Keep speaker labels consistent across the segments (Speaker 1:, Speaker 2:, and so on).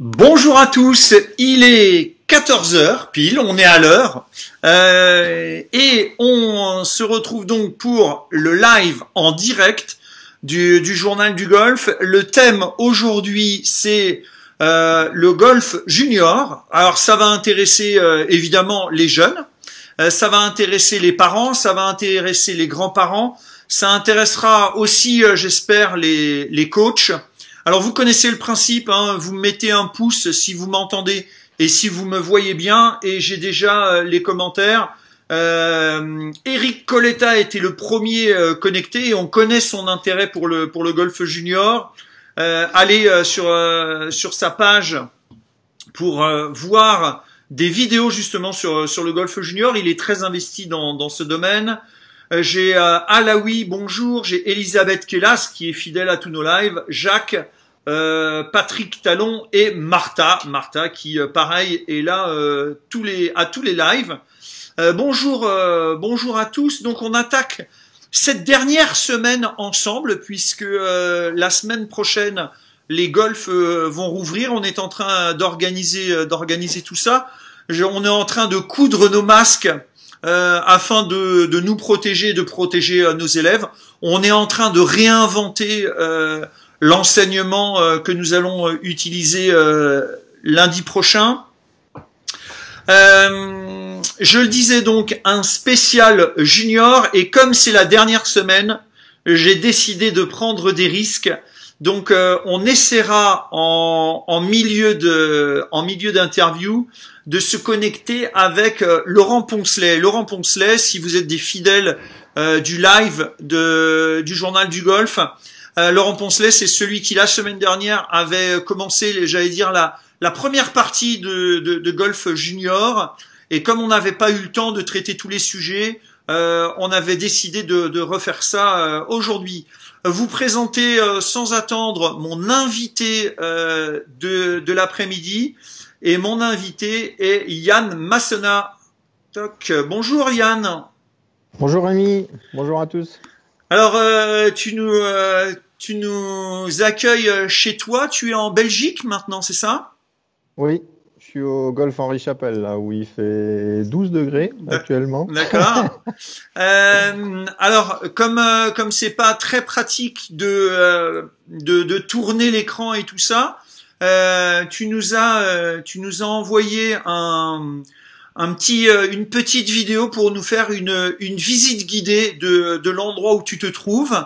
Speaker 1: Bonjour à tous, il est 14h pile, on est à l'heure euh, et on se retrouve donc pour le live en direct du, journal du golf. Le thème aujourd'hui c'est euh, le golf junior. Alors ça va intéresser euh, évidemment les jeunes, ça va intéresser les parents, ça va intéresser les grands-parents, ça intéressera aussi j'espère les, les coachs. Alors vous connaissez le principe, hein, vous mettez un pouce si vous m'entendez et si vous me voyez bien, et j'ai déjà euh, les commentaires. Euh, Eric Coletta était le premier euh, connecté et on connaît son intérêt pour le pour le golf junior. Euh, allez sur sur sa page pour voir des vidéos justement sur sur le golf junior. Il est très investi dans dans ce domaine. J'ai Alaoui, bonjour. J'ai Elisabeth Kellas qui est fidèle à tous nos lives. Jacques, euh, Patrick Talon et Martha. Martha qui, euh, pareil, est là euh, tous les, à tous les lives. bonjour, bonjour à tous. Donc on attaque cette dernière semaine ensemble puisque la semaine prochaine les golfs vont rouvrir. On est en train d'organiser, d'organiser tout ça. on est en train de coudre nos masques. Afin de, nous protéger, de protéger nos élèves. On est en train de réinventer l'enseignement euh, que nous allons euh, utiliser euh, lundi prochain. je disais donc, un spécial junior, et comme c'est la dernière semaine, j'ai décidé de prendre des risques. Donc on essaiera en, milieu de en milieu d'interview de se connecter avec Laurent Poncelet. Laurent Poncelet, si vous êtes des fidèles du live de, du journal du golf, euh, Laurent Poncelet, c'est celui qui la semaine dernière avait commencé, j'allais dire, la, la première partie de, de, golf junior. Et comme on n'avait pas eu le temps de traiter tous les sujets, euh, on avait décidé de, de refaire ça euh, aujourd'hui. Vous présentez sans attendre mon invité de, de l'après-midi. Et mon invité est Yann Massena. Bonjour Yann.
Speaker 2: Bonjour Rémi. Bonjour à tous.
Speaker 1: Alors, tu nous, tu nous accueilles euh, chez toi. Tu es en Belgique maintenant, c'est ça?
Speaker 2: Oui, suis au golf Henri Chapelle, là où il fait 12 degrés actuellement.
Speaker 1: D'accord. euh, alors, comme euh, comme c'est pas très pratique de euh, de, de, tourner l'écran et tout ça, euh, tu nous as tu nous as envoyé un un petit, une petite vidéo pour nous faire une, une visite guidée de, de l'endroit où tu te trouves.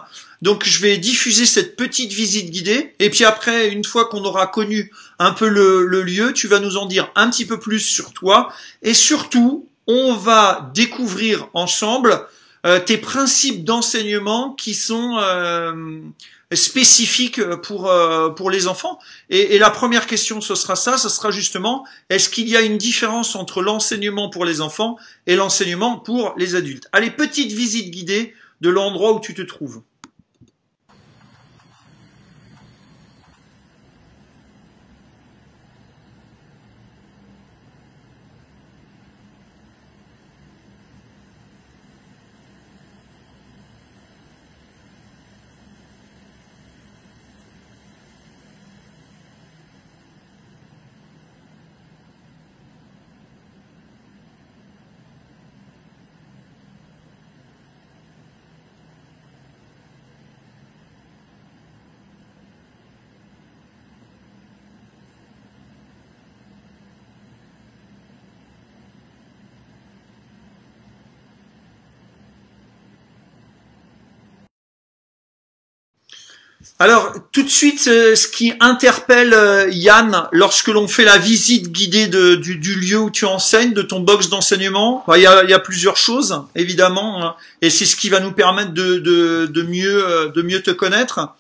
Speaker 1: Donc je vais diffuser cette petite visite guidée et puis après, une fois qu'on aura connu un peu le, lieu, tu vas nous en dire un petit peu plus sur toi et surtout, on va découvrir ensemble euh, tes principes d'enseignement qui sont euh, spécifiques pour euh, pour les enfants. Et, et, la première question, ce sera ça, ce sera justement, est-ce qu'il y a une différence entre l'enseignement pour les enfants et l'enseignement pour les adultes? Allez, petite visite guidée de l'endroit où tu te trouves. Alors, tout de suite, euh, ce qui interpelle euh, Yann lorsque l'on fait la visite guidée du, lieu où tu enseignes, de ton box d'enseignement, il, y a, plusieurs choses, évidemment, hein, et c'est ce qui va nous permettre de, mieux, euh, mieux te connaître.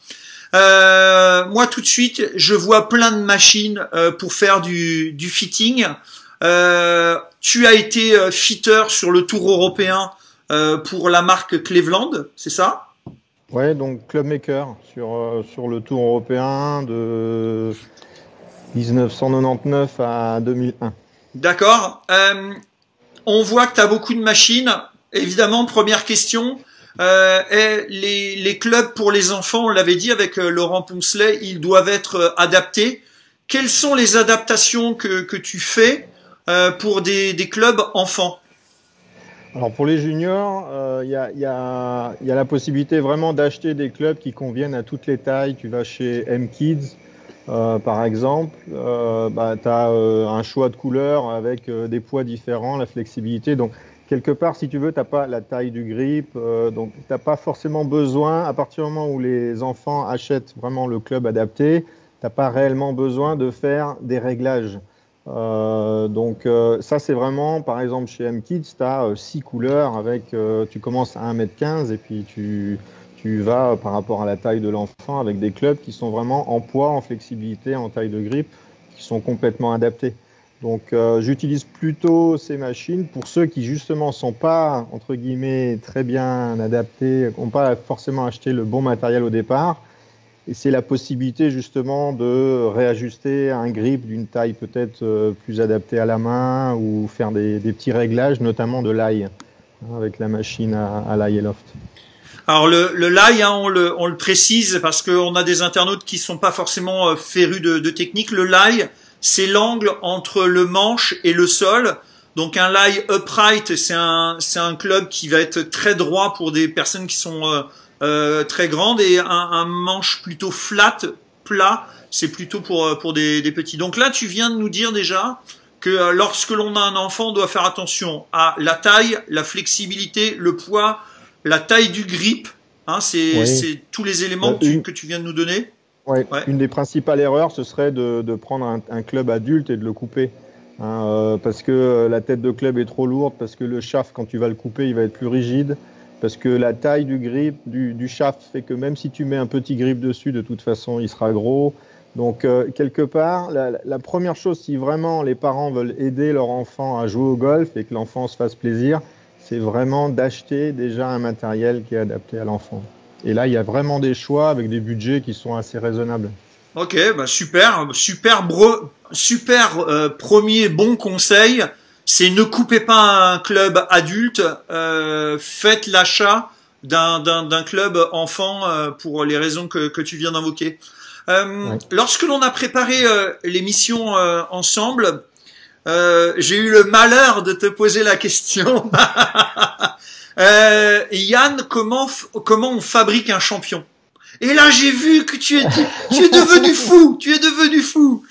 Speaker 1: moi, tout de suite, je vois plein de machines pour faire du fitting. tu as été fitter sur le Tour européen pour la marque Cleveland, c'est ça?
Speaker 2: Ouais, donc Club Maker sur, euh, sur le Tour européen de 1999 à 2001.
Speaker 1: D'accord. Euh, on voit que tu as beaucoup de machines. Évidemment, première question. Euh, les, les, clubs pour les enfants, on l'avait dit avec Laurent Poncelet, ils doivent être adaptés. quelles sont les adaptations que, que tu fais pour des, des clubs enfants?
Speaker 2: Alors pour les juniors, il y, a, y, a, la possibilité vraiment d'acheter des clubs qui conviennent à toutes les tailles. Tu vas chez M-Kids, euh, par exemple, euh, bah, tu as euh, un choix de couleurs avec des poids différents, la flexibilité. Donc, quelque part, si tu veux, tu n'as pas la taille du grip. donc, tu n'as pas forcément besoin, à partir du moment où les enfants achètent vraiment le club adapté, tu n'as pas réellement besoin de faire des réglages. Donc, ça, c'est vraiment, par exemple, chez M-Kids, tu as six couleurs avec, tu commences à 1m15 et puis tu tu vas par rapport à la taille de l'enfant avec des clubs qui sont vraiment en poids, en flexibilité, en taille de grippe, qui sont complètement adaptés. Donc euh, j'utilise plutôt ces machines pour ceux qui justement sont pas entre guillemets très bien adaptés, n'ont pas forcément acheté le bon matériel au départ. Et c'est la possibilité justement de réajuster un grip d'une taille peut-être euh, plus adaptée à la main ou faire des, petits réglages, notamment de l'ail hein, avec la machine à, à l'ail et loft.
Speaker 1: Alors le, lie, hein, on, le, précise parce qu'on a des internautes qui sont pas forcément euh, férus de, de technique. Le lie, c'est l'angle entre le manche et le sol. Donc un lie upright, c'est un, c'est un club qui va être très droit pour des personnes qui sont euh, euh très grandes et un, un, manche plutôt flat, plat, c'est plutôt pour, euh, pour des, des, petits. Donc là, tu viens de nous dire déjà que lorsque l'on a un enfant, on doit faire attention à la taille, la flexibilité, le poids, la taille du grip, hein, c'est tous les éléments euh, que, tu, viens de nous donner.
Speaker 2: Ouais. Une des principales erreurs, ce serait de, prendre un, club adulte et de le couper. Hein, euh, parce que euh, la tête de club est trop lourde, parce que le shaft, quand tu vas le couper, il va être plus rigide, parce que la taille du grip, du, shaft, fait que même si tu mets un petit grip dessus, de toute façon, il sera gros. Donc, quelque part, la, la, première chose, si vraiment les parents veulent aider leur enfant à jouer au golf et que l'enfant se fasse plaisir, c'est vraiment d'acheter déjà un matériel qui est adapté à l'enfant. Et là, il y a vraiment des choix avec des budgets qui sont assez raisonnables.
Speaker 1: Ok, bah super, super, super euh, premier bon conseil, c'est ne coupez pas un club adulte, euh, faites l'achat d'un club enfant euh, pour les raisons que, que tu viens d'invoquer. Lorsque l'on a préparé l'émission ensemble, euh, j'ai eu le malheur de te poser la question. euh, Yann, comment comment on fabrique un champion? Et là, j'ai vu que tu es tu es devenu fou, tu es devenu fou.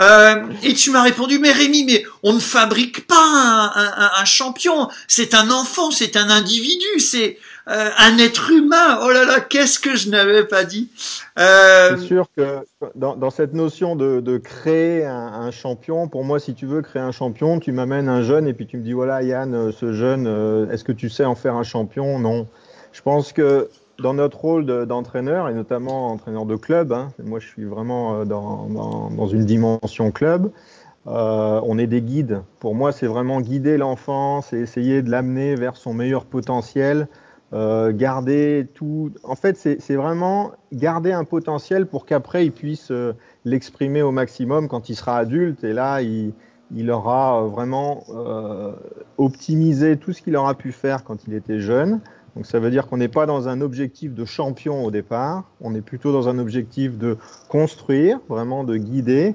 Speaker 1: Euh, et tu m'as répondu, mais Rémi, mais on ne fabrique pas un, un, un champion. C'est un enfant, c'est un individu, c'est euh, un être humain. Oh là là, qu'est-ce que je n'avais pas dit.
Speaker 2: Euh... C'est sûr que dans, dans cette notion de, de créer un, un, champion, pour moi, si tu veux créer un champion, tu m'amènes un jeune et puis tu me dis voilà Yann, ce jeune, euh, est-ce que tu sais en faire un champion? Non. Je pense que dans notre rôle d'entraîneur et notamment entraîneur de club, hein, moi je suis vraiment dans, dans, dans une dimension club. Euh, on est des guides. Pour moi, c'est vraiment guider l'enfant, c'est essayer de l'amener vers son meilleur potentiel, euh, garder tout. En fait, c'est vraiment garder un potentiel pour qu'après il puisse euh, l'exprimer au maximum quand il sera adulte. Et là, il, il aura vraiment euh, optimisé tout ce qu'il aura pu faire quand il était jeune. Donc ça veut dire qu'on n'est pas dans un objectif de champion au départ, on est plutôt dans un objectif de construire, vraiment de guider.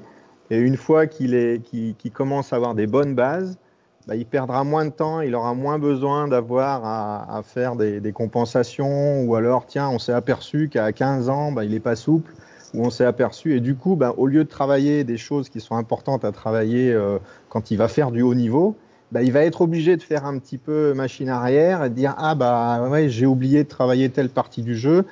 Speaker 2: Et une fois qu'il qu commence à avoir des bonnes bases, bah, il perdra moins de temps, il aura moins besoin d'avoir à, faire des, des, compensations, ou alors, tiens, on s'est aperçu qu'à 15 ans, bah, il n'est pas souple, ou on s'est aperçu, et du coup, bah, au lieu de travailler des choses qui sont importantes à travailler euh, quand il va faire du haut niveau, bah, il va être obligé de faire un petit peu machine arrière et de dire, ah bah ouais, j'ai oublié de travailler telle partie du jeu,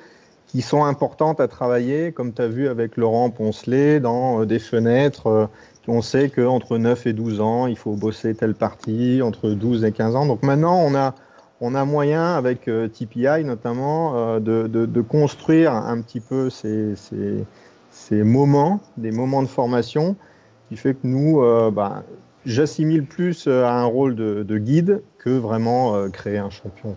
Speaker 2: qui sont importantes à travailler, comme tu as vu avec Laurent Poncelet, dans euh, des fenêtres. Euh, on sait qu'entre 9 et 12 ans, il faut bosser telle partie, entre 12 et 15 ans. Donc maintenant, on a, on a moyen, avec euh, TPI notamment, euh, de, de, de, construire un petit peu ces, ces, ces, moments, des moments de formation, qui fait que nous, bah, j'assimile plus à un rôle de, de guide que vraiment créer un champion.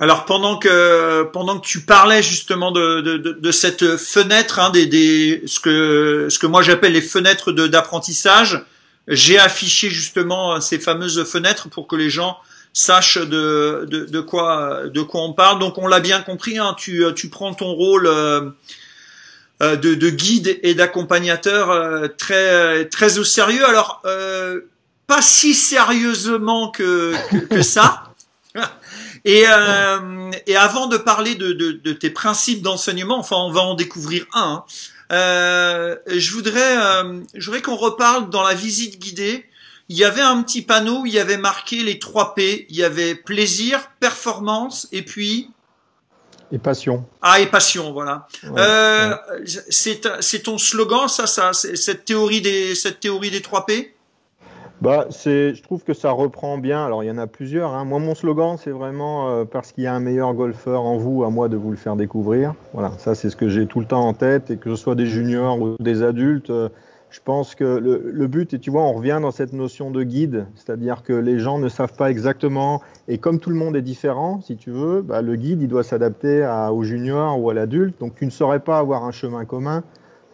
Speaker 1: Alors pendant que pendant que tu parlais justement de, de, de, cette fenêtre, hein, des, des, ce que ce que moi j'appelle les fenêtres d'apprentissage, j'ai affiché justement ces fameuses fenêtres pour que les gens sachent de, de, de quoi de quoi on parle. Donc on l'a bien compris, hein, tu tu prends ton rôle. Euh, de, de guide et d'accompagnateur très très au sérieux. Alors pas si sérieusement que que, que ça. Et, euh, et avant de parler de, de, de tes principes d'enseignement, enfin on va en découvrir un. Hein, euh, je voudrais, euh, je voudrais qu'on reparle dans la visite guidée. Il y avait un petit panneau, il y avait marqué les trois P. Il y avait plaisir, performance et puis
Speaker 2: et passion.
Speaker 1: Ah et passion, voilà. euh, C'est ton slogan, ça, ça, cette théorie des cette théorie des trois P?
Speaker 2: Bah, c'est, je trouve que ça reprend bien. Alors, il y en a plusieurs. Hein. Moi, mon slogan, c'est vraiment euh, parce qu'il y a un meilleur golfeur en vous, à moi de vous le faire découvrir. Voilà, ça, c'est ce que j'ai tout le temps en tête. Et que ce soit des juniors ou des adultes, euh, je pense que le, but, et tu vois, on revient dans cette notion de guide, c'est-à-dire que les gens ne savent pas exactement. Et comme tout le monde est différent, si tu veux, bah, le guide, il doit s'adapter au junior ou à l'adulte. Donc, tu ne saurais pas avoir un chemin commun.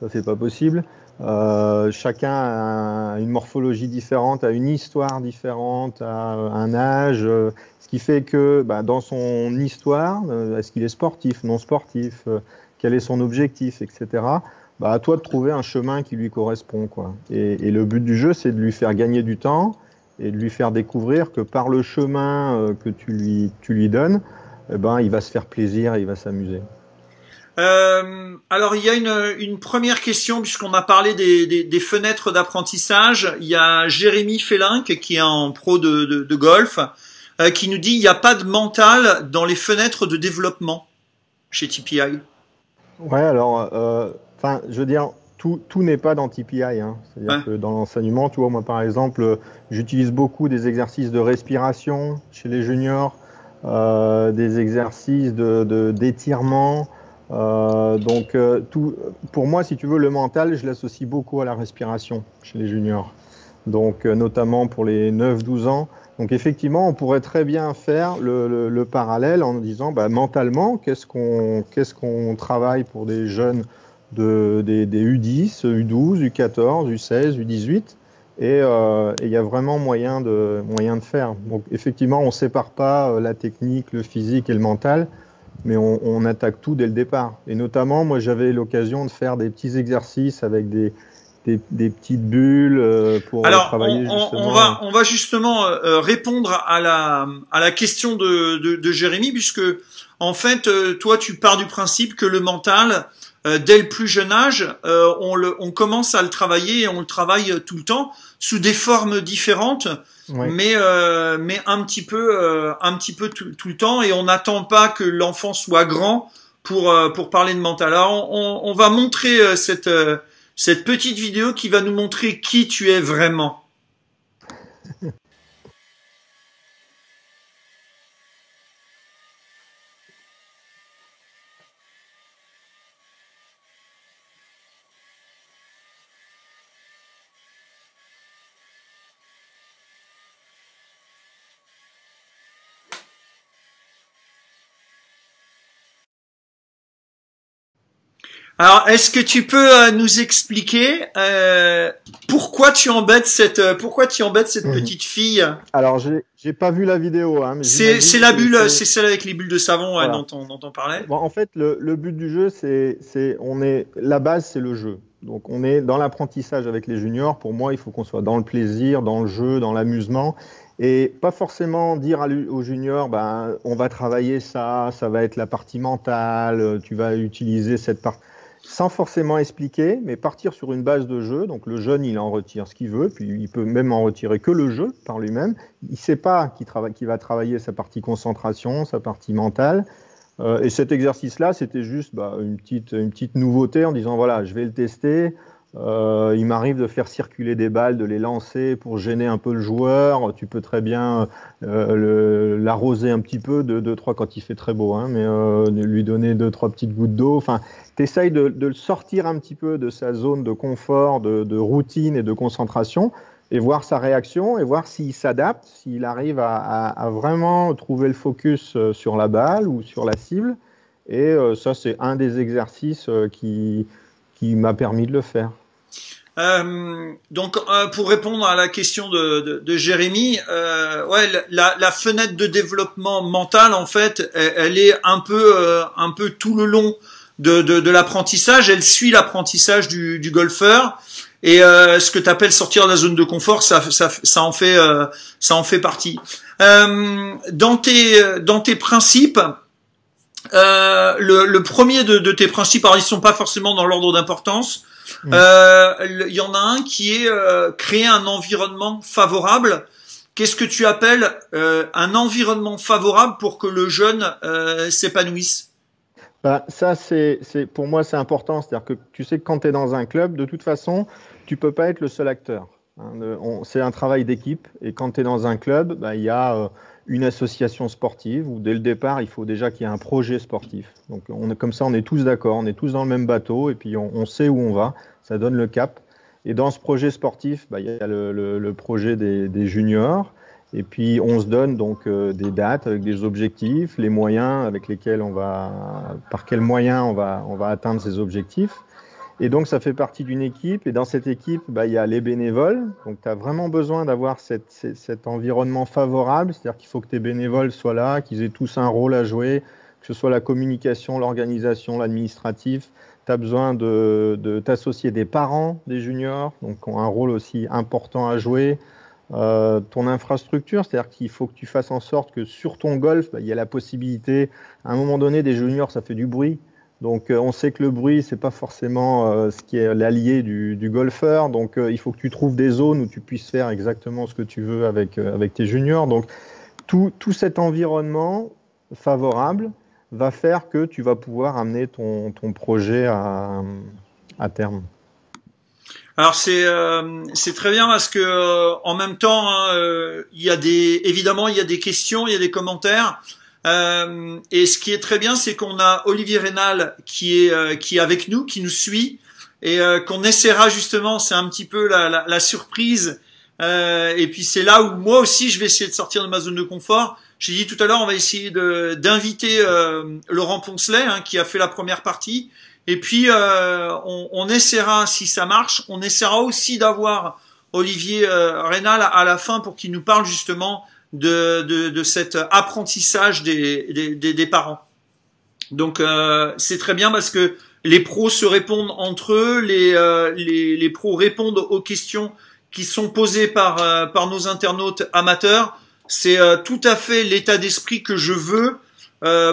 Speaker 2: Ça, c'est pas possible. Euh, chacun a une morphologie différente, a une histoire différente, a un âge, euh, ce qui fait que bah, dans son histoire, euh, est-ce qu'il est sportif, non sportif, quel est son objectif, etc. Bah, à toi de trouver un chemin qui lui correspond. Quoi. Et, et le but du jeu, c'est de lui faire gagner du temps et de lui faire découvrir que par le chemin que tu lui, tu lui donnes, eh ben, il va se faire plaisir et il va s'amuser.
Speaker 1: Euh, alors il y a une, une première question puisqu'on a parlé des, des, des fenêtres d'apprentissage. Il y a Jérémy Félinck qui est en pro de, de, de golf euh, qui nous dit il n'y a pas de mental dans les fenêtres de développement chez TPI.
Speaker 2: Ouais alors euh, enfin je veux dire tout, tout n'est pas dans TPI. Hein. C'est-à-dire que dans l'enseignement, tu vois, moi par exemple, j'utilise beaucoup des exercices de respiration chez les juniors, euh, des exercices de d'étirement, euh, donc, euh, tout, pour moi, si tu veux, le mental, je l'associe beaucoup à la respiration chez les juniors. Donc, euh, notamment pour les 9-12 ans. Donc, effectivement, on pourrait très bien faire le, le, le parallèle en disant, bah, mentalement, qu'est-ce qu'on qu'est-ce qu'on travaille pour des jeunes de, des, des U10, U12, U14, U16, U18 et il y a vraiment moyen de, moyen de faire. Donc, effectivement, on ne sépare pas la technique, le physique et le mental mais on, on, attaque tout dès le départ. Et notamment, moi, j'avais l'occasion de faire des petits exercices avec des, des, des petites bulles euh, pour
Speaker 1: Alors,
Speaker 2: travailler
Speaker 1: on,
Speaker 2: justement.
Speaker 1: On va, on va justement euh, répondre à la, à la question de, de, de Jérémy, puisque en fait, euh, toi, tu pars du principe que le mental, dès le plus jeune âge, on, le, on commence à le travailler et on le travaille tout le temps sous des formes différentes mais euh, mais un petit peu euh, un petit peu tout, tout le temps et on n'attend pas que l'enfant soit grand pour euh, pour parler de mental. Alors on, on va montrer euh, cette euh, cette petite vidéo qui va nous montrer qui tu es vraiment. Alors, est-ce que tu peux euh, nous expliquer euh, pourquoi tu embêtes cette euh, pourquoi tu embêtes cette mmh. petite fille?
Speaker 2: Alors, j'ai j'ai pas vu la vidéo. Hein,
Speaker 1: c'est c'est la bulle, c'est celle avec les bulles de savon voilà. dont, on, dont on parlait.
Speaker 2: Bon, en fait, le, le but du jeu, c'est c'est on est la base, c'est le jeu. Donc, on est dans l'apprentissage avec les juniors. Pour moi, il faut qu'on soit dans le plaisir, dans le jeu, dans l'amusement. Et pas forcément dire aux juniors, ben, on va travailler ça, ça va être la partie mentale, tu vas utiliser cette partie sans forcément expliquer, mais partir sur une base de jeu. Donc le jeune, il en retire ce qu'il veut, puis il peut même en retirer que le jeu par lui-même. Il ne sait pas qu'il qu va travailler sa partie concentration, sa partie mentale. Euh, et cet exercice-là, c'était juste bah, une petite nouveauté en disant, voilà, je vais le tester. Euh, il m'arrive de faire circuler des balles, de les lancer pour gêner un peu le joueur. Tu peux très bien euh, l'arroser un petit peu, deux, deux, trois quand il fait très beau, hein, mais euh, lui donner deux, trois petites gouttes d'eau. Enfin, tu essayes de, de, le sortir un petit peu de sa zone de confort, de, de, routine et de concentration, et voir sa réaction, et voir s'il s'adapte, s'il arrive à, vraiment trouver le focus sur la balle ou sur la cible. Et ça, c'est un des exercices qui m'a permis de le faire.
Speaker 1: Euh, donc, euh, pour répondre à la question de, de, de Jérémy, euh, ouais, la, la, fenêtre de développement mental, en fait, elle, est un peu, euh, un peu tout le long de, de, l'apprentissage. Elle suit l'apprentissage du, du golfeur. Et euh, ce que tu appelles sortir de la zone de confort, ça, ça, ça en fait, ça en fait partie. Dans tes, dans tes principes, le, le, premier de, de, tes principes, alors ils sont pas forcément dans l'ordre d'importance. Mm. Il y en a un qui est créer un environnement favorable. Qu'est-ce que tu appelles un environnement favorable pour que le jeune s'épanouisse?
Speaker 2: Bah, ça, c'est, pour moi, c'est important. C'est-à-dire que tu sais que quand tu es dans un club, de toute façon, tu peux pas être le seul acteur. Hein. c'est un travail d'équipe. Et quand tu es dans un club, bah, il y a euh, une association sportive où dès le départ, il faut déjà qu'il y ait un projet sportif. Donc, on est, comme ça, on est tous d'accord, on est tous dans le même bateau et puis on, sait où on va. Ça donne le cap. Et dans ce projet sportif, bah, il y a le, projet des juniors. Et puis on se donne donc euh, des dates avec des objectifs, les moyens avec lesquels on va, par quels moyens on va, on va atteindre ces objectifs. Et donc ça fait partie d'une équipe. Et dans cette équipe, bah, il y a les bénévoles. Donc tu as vraiment besoin d'avoir cet environnement favorable. C'est-à-dire qu'il faut que tes bénévoles soient là, qu'ils aient tous un rôle à jouer, que ce soit la communication, l'organisation, l'administratif. Tu as besoin de, t'associer des parents des juniors, donc qui ont un rôle aussi important à jouer. Euh, ton infrastructure, c'est-à-dire qu'il faut que tu fasses en sorte que sur ton golf, bah, il y a la possibilité, à un moment donné, des juniors, ça fait du bruit. Donc euh, on sait que le bruit, c'est pas forcément euh, ce qui est l'allié du, golfeur. Donc il faut que tu trouves des zones où tu puisses faire exactement ce que tu veux avec, tes juniors. Donc tout, cet environnement favorable va faire que tu vas pouvoir amener ton, projet à, terme.
Speaker 1: Alors c'est euh, très bien parce que euh, en même temps hein, euh, évidemment il y a des questions il y a des commentaires et ce qui est très bien c'est qu'on a Olivier Rénal qui est qui est avec nous qui nous suit et qu'on essaiera justement c'est un petit peu la, la, la surprise et puis c'est là où moi aussi je vais essayer de sortir de ma zone de confort. J'ai dit tout à l'heure on va essayer d'inviter Laurent Poncelet hein, qui a fait la première partie. Et puis, euh, on, on, essaiera, si ça marche, on essaiera aussi d'avoir Olivier euh, Rénal à la fin pour qu'il nous parle justement de, de, de cet apprentissage des, des, des parents. Donc, euh, c'est très bien parce que les pros se répondent entre eux, les, euh, les, les, pros répondent aux questions qui sont posées par, euh, par nos internautes amateurs. C'est tout à fait l'état d'esprit que je veux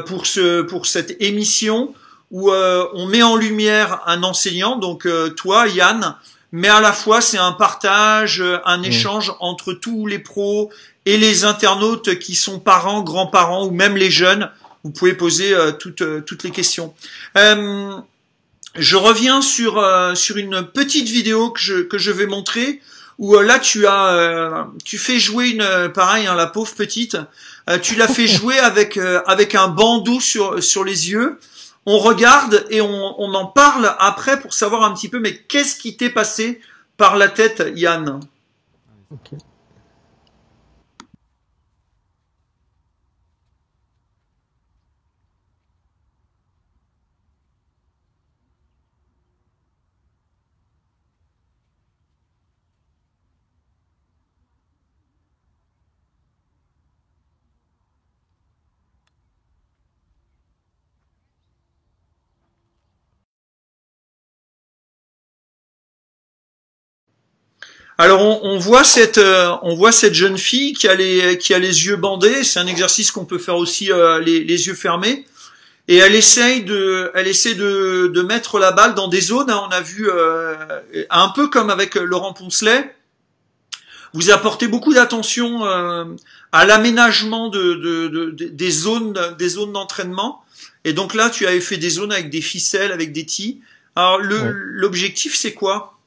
Speaker 1: pour, ce, pour cette émission où euh, on met en lumière un enseignant, donc euh, toi, Yann, mais à la fois c'est un partage, euh, un mmh. échange entre tous les pros et les internautes qui sont parents, grands-parents ou même les jeunes. Vous pouvez poser toutes, toutes les questions. je reviens sur, sur une petite vidéo que je, que je vais montrer où là tu as tu fais jouer une pareil hein, la pauvre petite tu l'as fait jouer avec avec un bandeau sur sur les yeux on regarde et on, en parle après pour savoir un petit peu, mais qu'est-ce qui t'est passé par la tête, Yann? Alors on, voit cette euh, on voit cette jeune fille qui a les qui a les yeux bandés. C'est un exercice qu'on peut faire aussi euh, les, yeux fermés. Et elle essaye de elle essaie de, de mettre la balle dans des zones. Hein. on a vu euh, un peu comme avec Laurent Poncelet. Vous apportez beaucoup d'attention à l'aménagement de, de, des zones des zones d'entraînement. Et donc là, tu avais fait des zones avec des ficelles, avec des tis. Alors l'objectif, c'est quoi?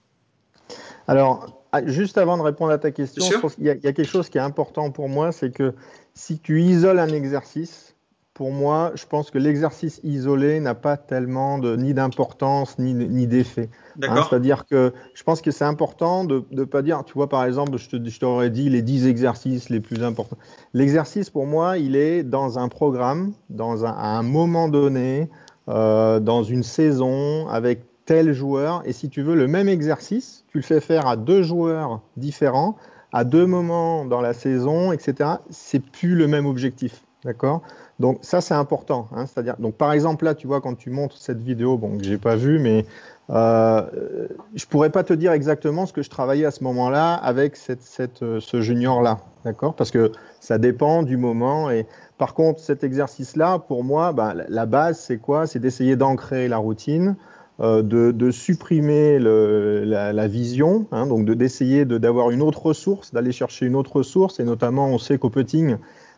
Speaker 2: Alors, ah, juste avant de répondre à ta question, il y, a quelque chose qui est important pour moi, c'est que si tu isoles un exercice, pour moi, je pense que l'exercice isolé n'a pas tellement de, ni d'importance ni, ni d'effet. Hein, c'est-à-dire que je pense que c'est important de ne pas dire, tu vois, par exemple, je t'aurais dit les 10 exercices les plus importants. L'exercice, pour moi, il est dans un programme, dans un, à un moment donné, euh, dans une saison, avec tel joueur. Et si tu veux le même exercice, tu le fais faire à deux joueurs différents, à deux moments dans la saison, etc. C'est plus le même objectif. D'accord? Donc ça c'est important. Hein, C'est-à-dire, donc par exemple là, tu vois, quand tu montres cette vidéo, bon, que j'ai pas vu, mais euh, je pourrais pas te dire exactement ce que je travaillais à ce moment-là avec cette, euh, ce junior-là, d'accord? Parce que ça dépend du moment. Et par contre, cet exercice-là, pour moi, bah, la base, c'est quoi? C'est d'essayer d'ancrer la routine, euh, de, supprimer la, vision, hein, donc d'essayer de, d'avoir une autre ressource, d'aller chercher une autre ressource. Et notamment, on sait qu'au putting,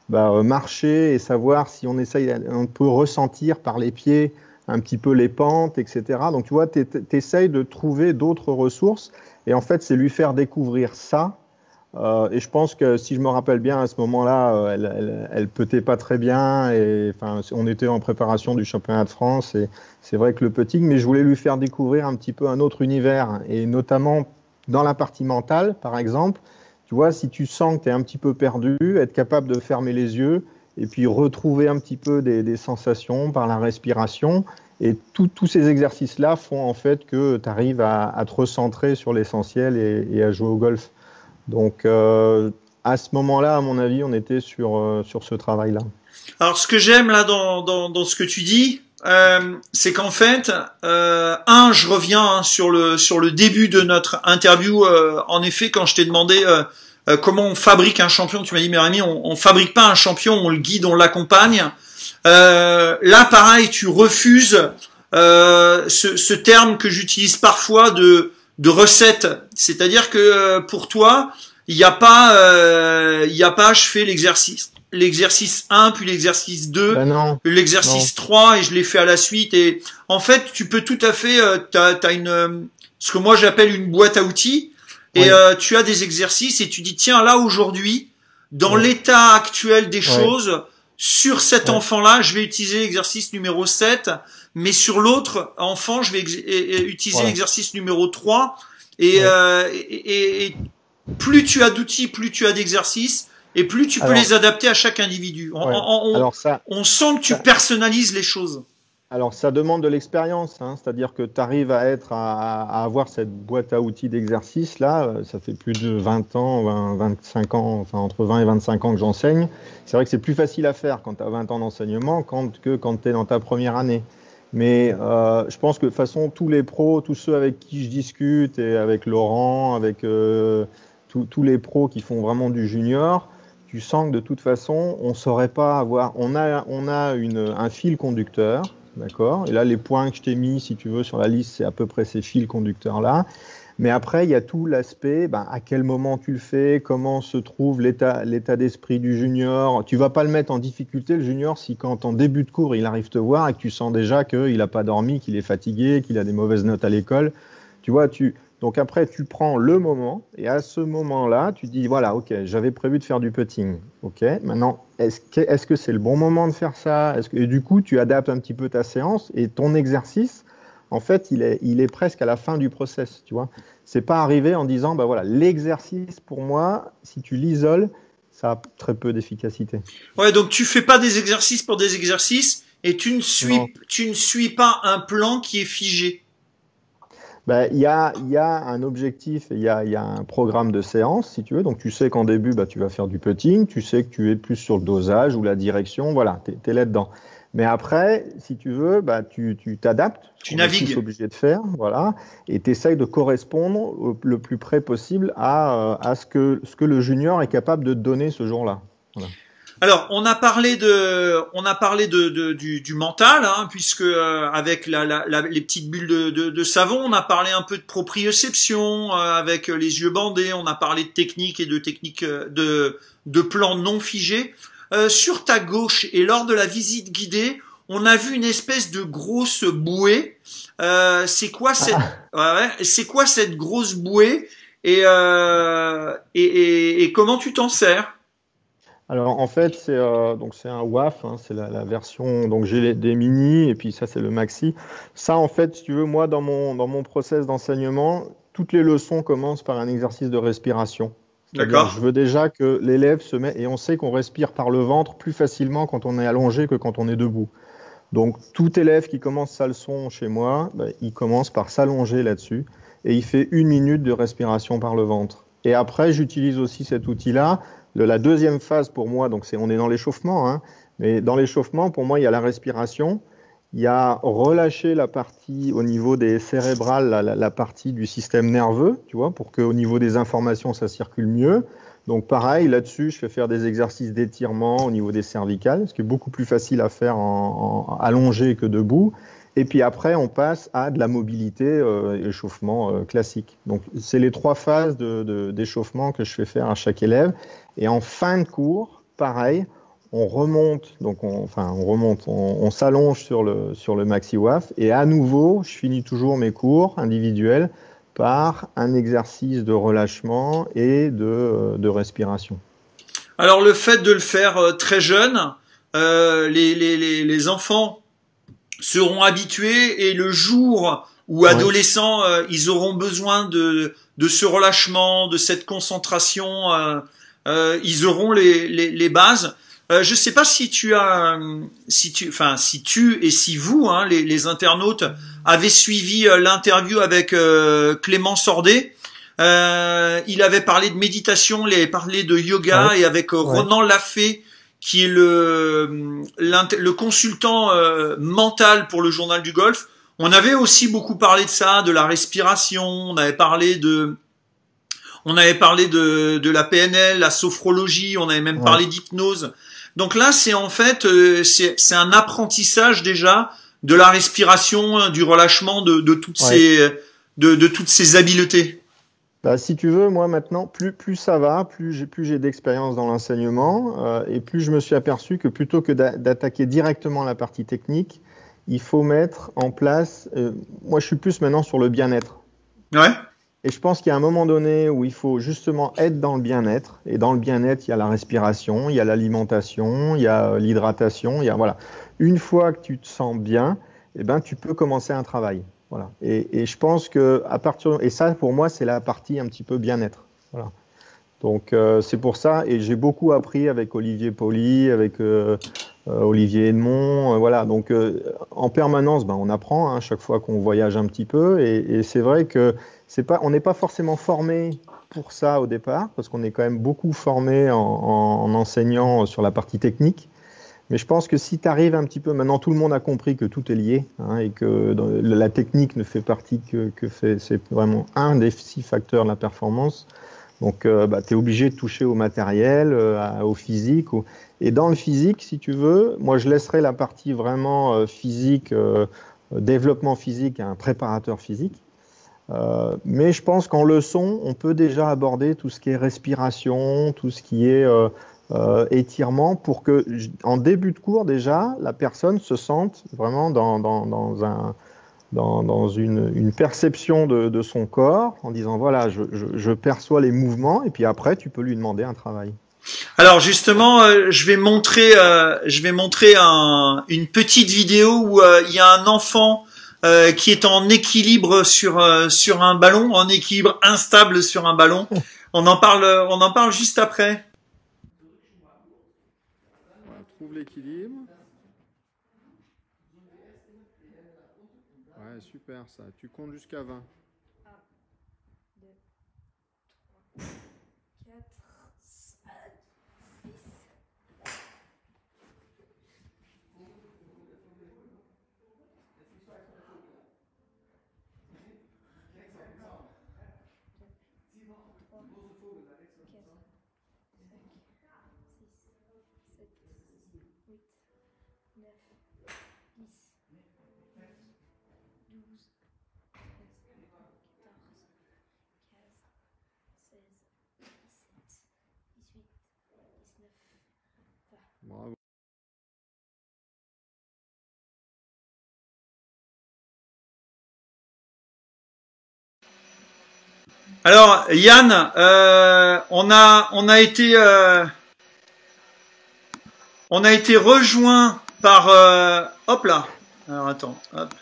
Speaker 2: bah, euh, marcher et savoir si on essaye, on peut ressentir par les pieds un petit peu les pentes, etc. Donc tu vois, tu essayes de trouver d'autres ressources et en fait, c'est lui faire découvrir ça. Euh, et je pense que si je me rappelle bien, à ce moment-là, euh, elle, elle, elle pas très bien. Et enfin, on était en préparation du championnat de France. Et c'est vrai que le petit, mais je voulais lui faire découvrir un petit peu un autre univers. Et notamment dans la partie mentale, par exemple, tu vois, si tu sens que tu es un petit peu perdu, être capable de fermer les yeux et puis retrouver un petit peu des, sensations par la respiration. Et tous ces exercices-là font en fait que tu arrives à, te recentrer sur l'essentiel et, à jouer au golf. Donc euh, à ce moment-là, à mon avis, on était sur, euh, sur ce travail-là.
Speaker 1: Alors ce que j'aime là dans, dans, dans, ce que tu dis, euh, c'est qu'en fait, euh, un, je reviens hein, sur le sur le début de notre interview. Euh, en effet, quand je t'ai demandé euh, comment on fabrique un champion, tu m'as dit, mais ami, on, on fabrique pas un champion, on le guide, on l'accompagne. là, pareil, tu refuses ce, ce, terme que j'utilise parfois de de recette, c'est-à-dire que pour toi, il n'y a pas, il y a pas, je fais l'exercice l'exercice 1, puis l'exercice 2,
Speaker 2: ben
Speaker 1: l'exercice 3, et je l'ai fait à la suite. Et en fait, tu peux tout à fait, euh, tu as, une, euh, ce que moi j'appelle une boîte à outils, et euh, tu as des exercices, et tu dis, tiens, là aujourd'hui, dans l'état actuel des choses, sur cet enfant-là, je vais utiliser l'exercice numéro 7, mais sur l'autre enfant, je vais utiliser l'exercice numéro 3. Et, euh, et, et, plus tu as d'outils, plus tu as d'exercices, et plus tu peux les adapter à chaque individu. On, on,
Speaker 2: alors ça,
Speaker 1: on sent que tu
Speaker 2: ça,
Speaker 1: personnalises les choses.
Speaker 2: Alors ça demande de l'expérience, hein, c'est-à-dire que tu arrives à être à, à, avoir cette boîte à outils d'exercice là, euh, ça fait plus de 20 ans, 20, 25 ans, enfin entre 20 et 25 ans que j'enseigne. C'est vrai que c'est plus facile à faire quand tu as 20 ans d'enseignement que quand tu es dans ta première année. Mais euh, je pense que de toute façon, tous les pros, tous ceux avec qui je discute, et avec Laurent, avec euh, tous les pros qui font vraiment du junior, tu sens que de toute façon, on saurait pas avoir. On a, on a une, un fil conducteur, d'accord? Et là, les points que je t'ai mis, si tu veux, sur la liste, c'est à peu près ces fils conducteurs-là. Mais après, il y a tout l'aspect, ben, à quel moment tu le fais, comment se trouve l'état, d'esprit du junior. Tu vas pas le mettre en difficulté, le junior, si quand en début de cours, il arrive te voir et que tu sens déjà qu'il n'a pas dormi, qu'il est fatigué, qu'il a des mauvaises notes à l'école. Tu vois, tu, donc après, tu prends le moment et à ce moment-là, tu dis voilà, ok, j'avais prévu de faire du putting. Ok, maintenant, est-ce que c'est -ce c'est le bon moment de faire ça? Que, Et du coup, tu adaptes un petit peu ta séance et ton exercice, en fait, il est, il est presque à la fin du process. Tu vois, c'est pas arrivé en disant bah voilà, l'exercice pour moi, si tu l'isoles, ça a très peu d'efficacité.
Speaker 1: Ouais, donc tu fais pas des exercices pour des exercices et tu ne suis, tu ne suis pas un plan qui est figé
Speaker 2: ben, il, y a, y a un objectif, il y a, y a un programme de séance, si tu veux. Donc, tu sais qu'en début, bah, tu vas faire du putting, tu sais que tu es plus sur le dosage ou la direction, voilà, tu es, es là-dedans. Mais après, si tu veux, bah, tu t'adaptes.
Speaker 1: Tu, tu navigues.
Speaker 2: Tu obligé de faire, voilà, et tu essayes de correspondre le plus près possible à, à ce, que, ce que le junior est capable de donner ce jour-là. Voilà.
Speaker 1: Alors, on a parlé de, on a parlé de, de du, du, mental, hein, puisque euh, avec la, la, la, les petites bulles de, de, savon, on a parlé un peu de proprioception euh, avec les yeux bandés, on a parlé de technique et de technique euh, de, de plans non figés. Euh, sur ta gauche et lors de la visite guidée, on a vu une espèce de grosse bouée. c'est quoi cette, ah. ouais, c'est quoi cette grosse bouée et, et, et, et comment tu t'en sers?
Speaker 2: Alors en fait c'est euh, donc c'est un WAF, hein, c'est la, la, version donc j'ai des mini et puis ça c'est le maxi. Ça en fait si tu veux moi dans mon dans mon process d'enseignement toutes les leçons commencent par un exercice de respiration.
Speaker 1: D'accord.
Speaker 2: Je veux déjà que l'élève se met et on sait qu'on respire par le ventre plus facilement quand on est allongé que quand on est debout. Donc tout élève qui commence sa leçon chez moi, bah, il commence par s'allonger là-dessus et il fait une minute de respiration par le ventre. Et après j'utilise aussi cet outil-là la deuxième phase pour moi, donc c'est on est dans l'échauffement, hein, mais dans l'échauffement, pour moi, il y a la respiration, il y a relâcher la partie au niveau des cérébrales, la, partie du système nerveux, tu vois, pour qu'au niveau des informations, ça circule mieux. Donc pareil, là-dessus, je fais faire des exercices d'étirement au niveau des cervicales, ce qui est beaucoup plus facile à faire en, allongé que debout. Et puis après, on passe à de la mobilité, euh, échauffement euh, classique. Donc c'est les trois phases d'échauffement de, que je fais faire à chaque élève. Et en fin de cours, pareil, on remonte, donc on, enfin on remonte, on, s'allonge sur le, sur le maxi WAF et à nouveau, je finis toujours mes cours individuels par un exercice de relâchement et de, euh, de respiration.
Speaker 1: Alors le fait de le faire euh, très jeune, euh, les, les, les, enfants seront habitués et le jour où adolescents, ils auront besoin de, de ce relâchement, de cette concentration, ils auront les, les, les bases. Euh, je ne sais pas si tu as, si tu, enfin, si tu et si vous, hein, les, internautes, avez suivi euh, l'interview avec euh, Clément Sordet. il avait parlé de méditation, il avait parlé de yoga et avec Ronan Lafay, qui est le, le consultant mental pour le journal du golf. On avait aussi beaucoup parlé de ça, de la respiration. On avait parlé de, on avait parlé de, de la PNL, la sophrologie. On avait même parlé d'hypnose. Donc là, c'est en fait, euh, c'est un apprentissage déjà de la respiration, hein, du relâchement, de, de toutes ces, de, de, toutes ces habiletés.
Speaker 2: Bah, si tu veux, moi maintenant, plus, plus ça va, plus j'ai plus j'ai d'expérience dans l'enseignement, euh, et plus je me suis aperçu que plutôt que d'attaquer directement la partie technique, il faut mettre en place. Euh, moi, je suis plus maintenant sur le bien-être.
Speaker 1: Ouais.
Speaker 2: Et je pense qu'il y a un moment donné où il faut justement être dans le bien-être. Et dans le bien-être, il y a la respiration, il y a l'alimentation, il y a l'hydratation. Il y a voilà. Une fois que tu te sens bien, eh ben tu peux commencer un travail. Voilà. Et, et je pense que à partir et ça pour moi c'est la partie un petit peu bien-être. Voilà. Donc euh, c'est pour ça et j'ai beaucoup appris avec Olivier Poli, avec euh, euh, Olivier Edmond, voilà. Donc en permanence, ben, on apprend hein, chaque fois qu'on voyage un petit peu et, et c'est vrai que on n'est pas forcément formé pour ça au départ, parce qu'on est quand même beaucoup formé en, enseignant sur la partie technique. Mais je pense que si tu arrives un petit peu, maintenant tout le monde a compris que tout est lié hein, et que la technique ne fait partie que, que c'est vraiment un des six facteurs de la performance. Donc euh, bah, tu es obligé de toucher au matériel, euh, au physique. Et dans le physique, si tu veux, moi je laisserai la partie vraiment euh, physique, développement physique à un préparateur physique. Euh, mais je pense qu'en leçon, on peut déjà aborder tout ce qui est respiration, tout ce qui est euh, euh, étirement, pour que en début de cours déjà, la personne se sente vraiment dans, dans, dans un dans, une, une, perception de, de, son corps, en disant voilà, je, je, je, perçois les mouvements, et puis après, tu peux lui demander un travail.
Speaker 1: Alors justement, je vais montrer, je vais montrer un, une petite vidéo où il y a un enfant euh, qui est en équilibre sur euh, sur un ballon, en équilibre instable sur un ballon. On en parle, on en parle juste après.
Speaker 2: On trouve l'équilibre. Ouais, super ça. Tu comptes jusqu'à 20.
Speaker 1: Alors Yann, euh, on a on a été euh, on a été rejoint par euh, hop là. Alors attends, hop.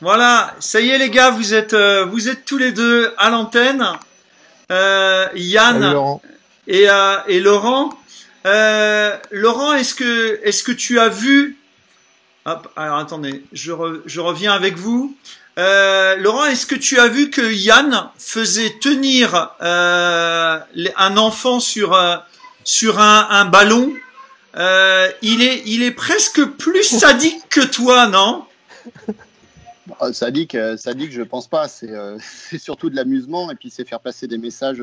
Speaker 1: Voilà, ça y est les gars, vous êtes vous êtes tous les deux à l'antenne. Yann et et Laurent. Laurent, est-ce que tu as vu Hop, alors attendez, je, je reviens avec vous. Euh, Laurent, est-ce que tu as vu que Yann faisait tenir euh, un enfant sur euh, sur un, un ballon, euh, il est il est presque plus sadique que toi, non?
Speaker 3: Sadique, sadique, je pense pas. C'est c'est surtout de l'amusement et puis c'est faire passer des messages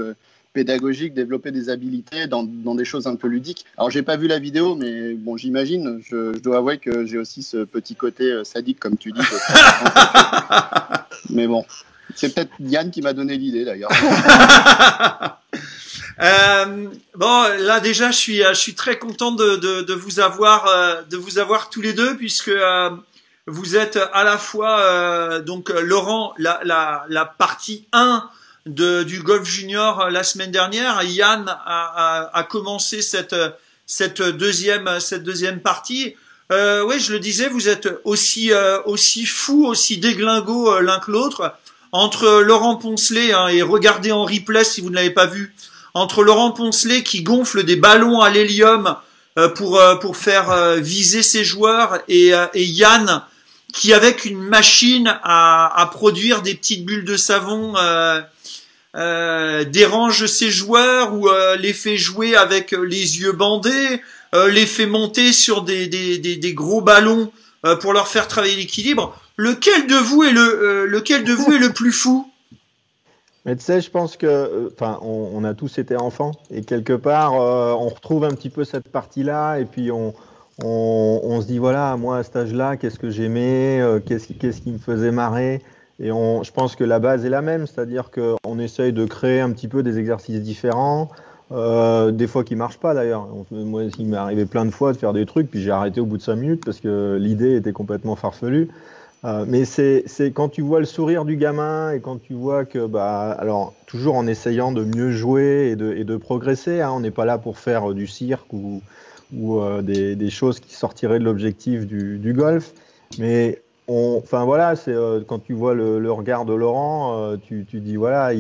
Speaker 3: pédagogiques, développer des habiletés dans, dans, des choses un peu ludiques. Alors j'ai pas vu la vidéo, mais bon, j'imagine. Je, je, dois avouer que j'ai aussi ce petit côté sadique, comme tu dis. mais bon, c'est peut-être Yann qui m'a donné l'idée d'ailleurs.
Speaker 1: euh, bon, là déjà, je suis, je suis très content de, de, de vous avoir, euh, de vous avoir tous les deux puisque euh, vous êtes à la fois euh, donc Laurent, la, la, la partie 1 de, du golf junior la semaine dernière. Yann a, a, a commencé cette, cette deuxième, cette deuxième partie. Euh, oui, je le disais, vous êtes aussi aussi fou, aussi déglingo l'un que l'autre entre Laurent Poncelet hein, et regardez en replay si vous ne l'avez pas vu, entre Laurent Poncelet qui gonfle des ballons à l'hélium euh, pour euh, pour faire euh, viser ses joueurs et, et, Yann qui avec une machine à, à, produire des petites bulles de savon dérange ses joueurs ou les fait jouer avec les yeux bandés, les fait monter sur des, gros ballons pour leur faire travailler l'équilibre. Lequel de vous est le, euh, lequel de vous est le plus fou?
Speaker 2: Mais tu sais, je pense que, euh, enfin, on, a tous été enfants et quelque part, euh, on retrouve un petit peu cette partie-là et puis on, on, se dit voilà, moi à cet âge-là, qu'est-ce que j'aimais, qu'est-ce qu'est-ce qui me faisait marrer? Et on, je pense que la base est la même, c'est-à-dire qu'on essaye de créer un petit peu des exercices différents, des fois qui marchent pas d'ailleurs. Moi, il m'est arrivé plein de fois de faire des trucs puis j'ai arrêté au bout de cinq minutes parce que l'idée était complètement farfelue. Euh, mais c'est quand tu vois le sourire du gamin et quand tu vois que, bah, alors toujours en essayant de mieux jouer et de, et de progresser, hein, on n'est pas là pour faire du cirque ou, ou euh, des, des, choses qui sortiraient de l'objectif du, du, golf, mais enfin voilà, c'est euh, quand tu vois le, regard de Laurent, tu, tu dis voilà,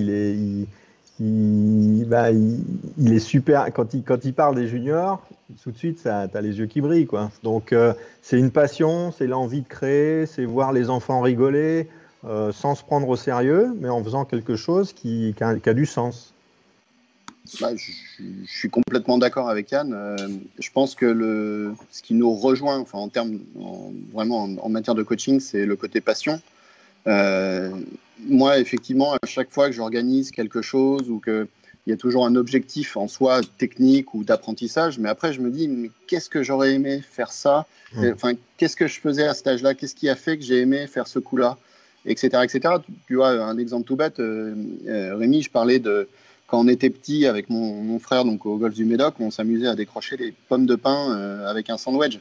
Speaker 2: bah, il, est super. Quand il, quand il parle des juniors, tout de suite, tu as les yeux qui brillent. Donc, euh, c'est une passion, c'est l'envie de créer, c'est voir les enfants rigoler euh, sans se prendre au sérieux, mais en faisant quelque chose qui a, du sens.
Speaker 3: Bah, je, je, suis complètement d'accord avec Yann. Euh, je pense que le, ce qui nous rejoint, enfin, en termes, en, vraiment en, en, matière de coaching, c'est le côté passion. Euh, moi, effectivement, à chaque fois que j'organise quelque chose ou que il y a toujours un objectif en soi technique ou d'apprentissage, mais après je me dis mais qu'est-ce que j'aurais aimé faire ça? Mmh. Enfin, qu'est-ce que je faisais à cet âge-là? Qu'est-ce qui a fait que j'ai aimé faire ce coup-là? Etc. etc. Tu, vois, un exemple tout bête, euh, euh, Rémi, je parlais de quand on était petit avec mon, mon, frère donc au golf du Médoc, on s'amusait à décrocher les pommes de pain euh, avec un sandwich.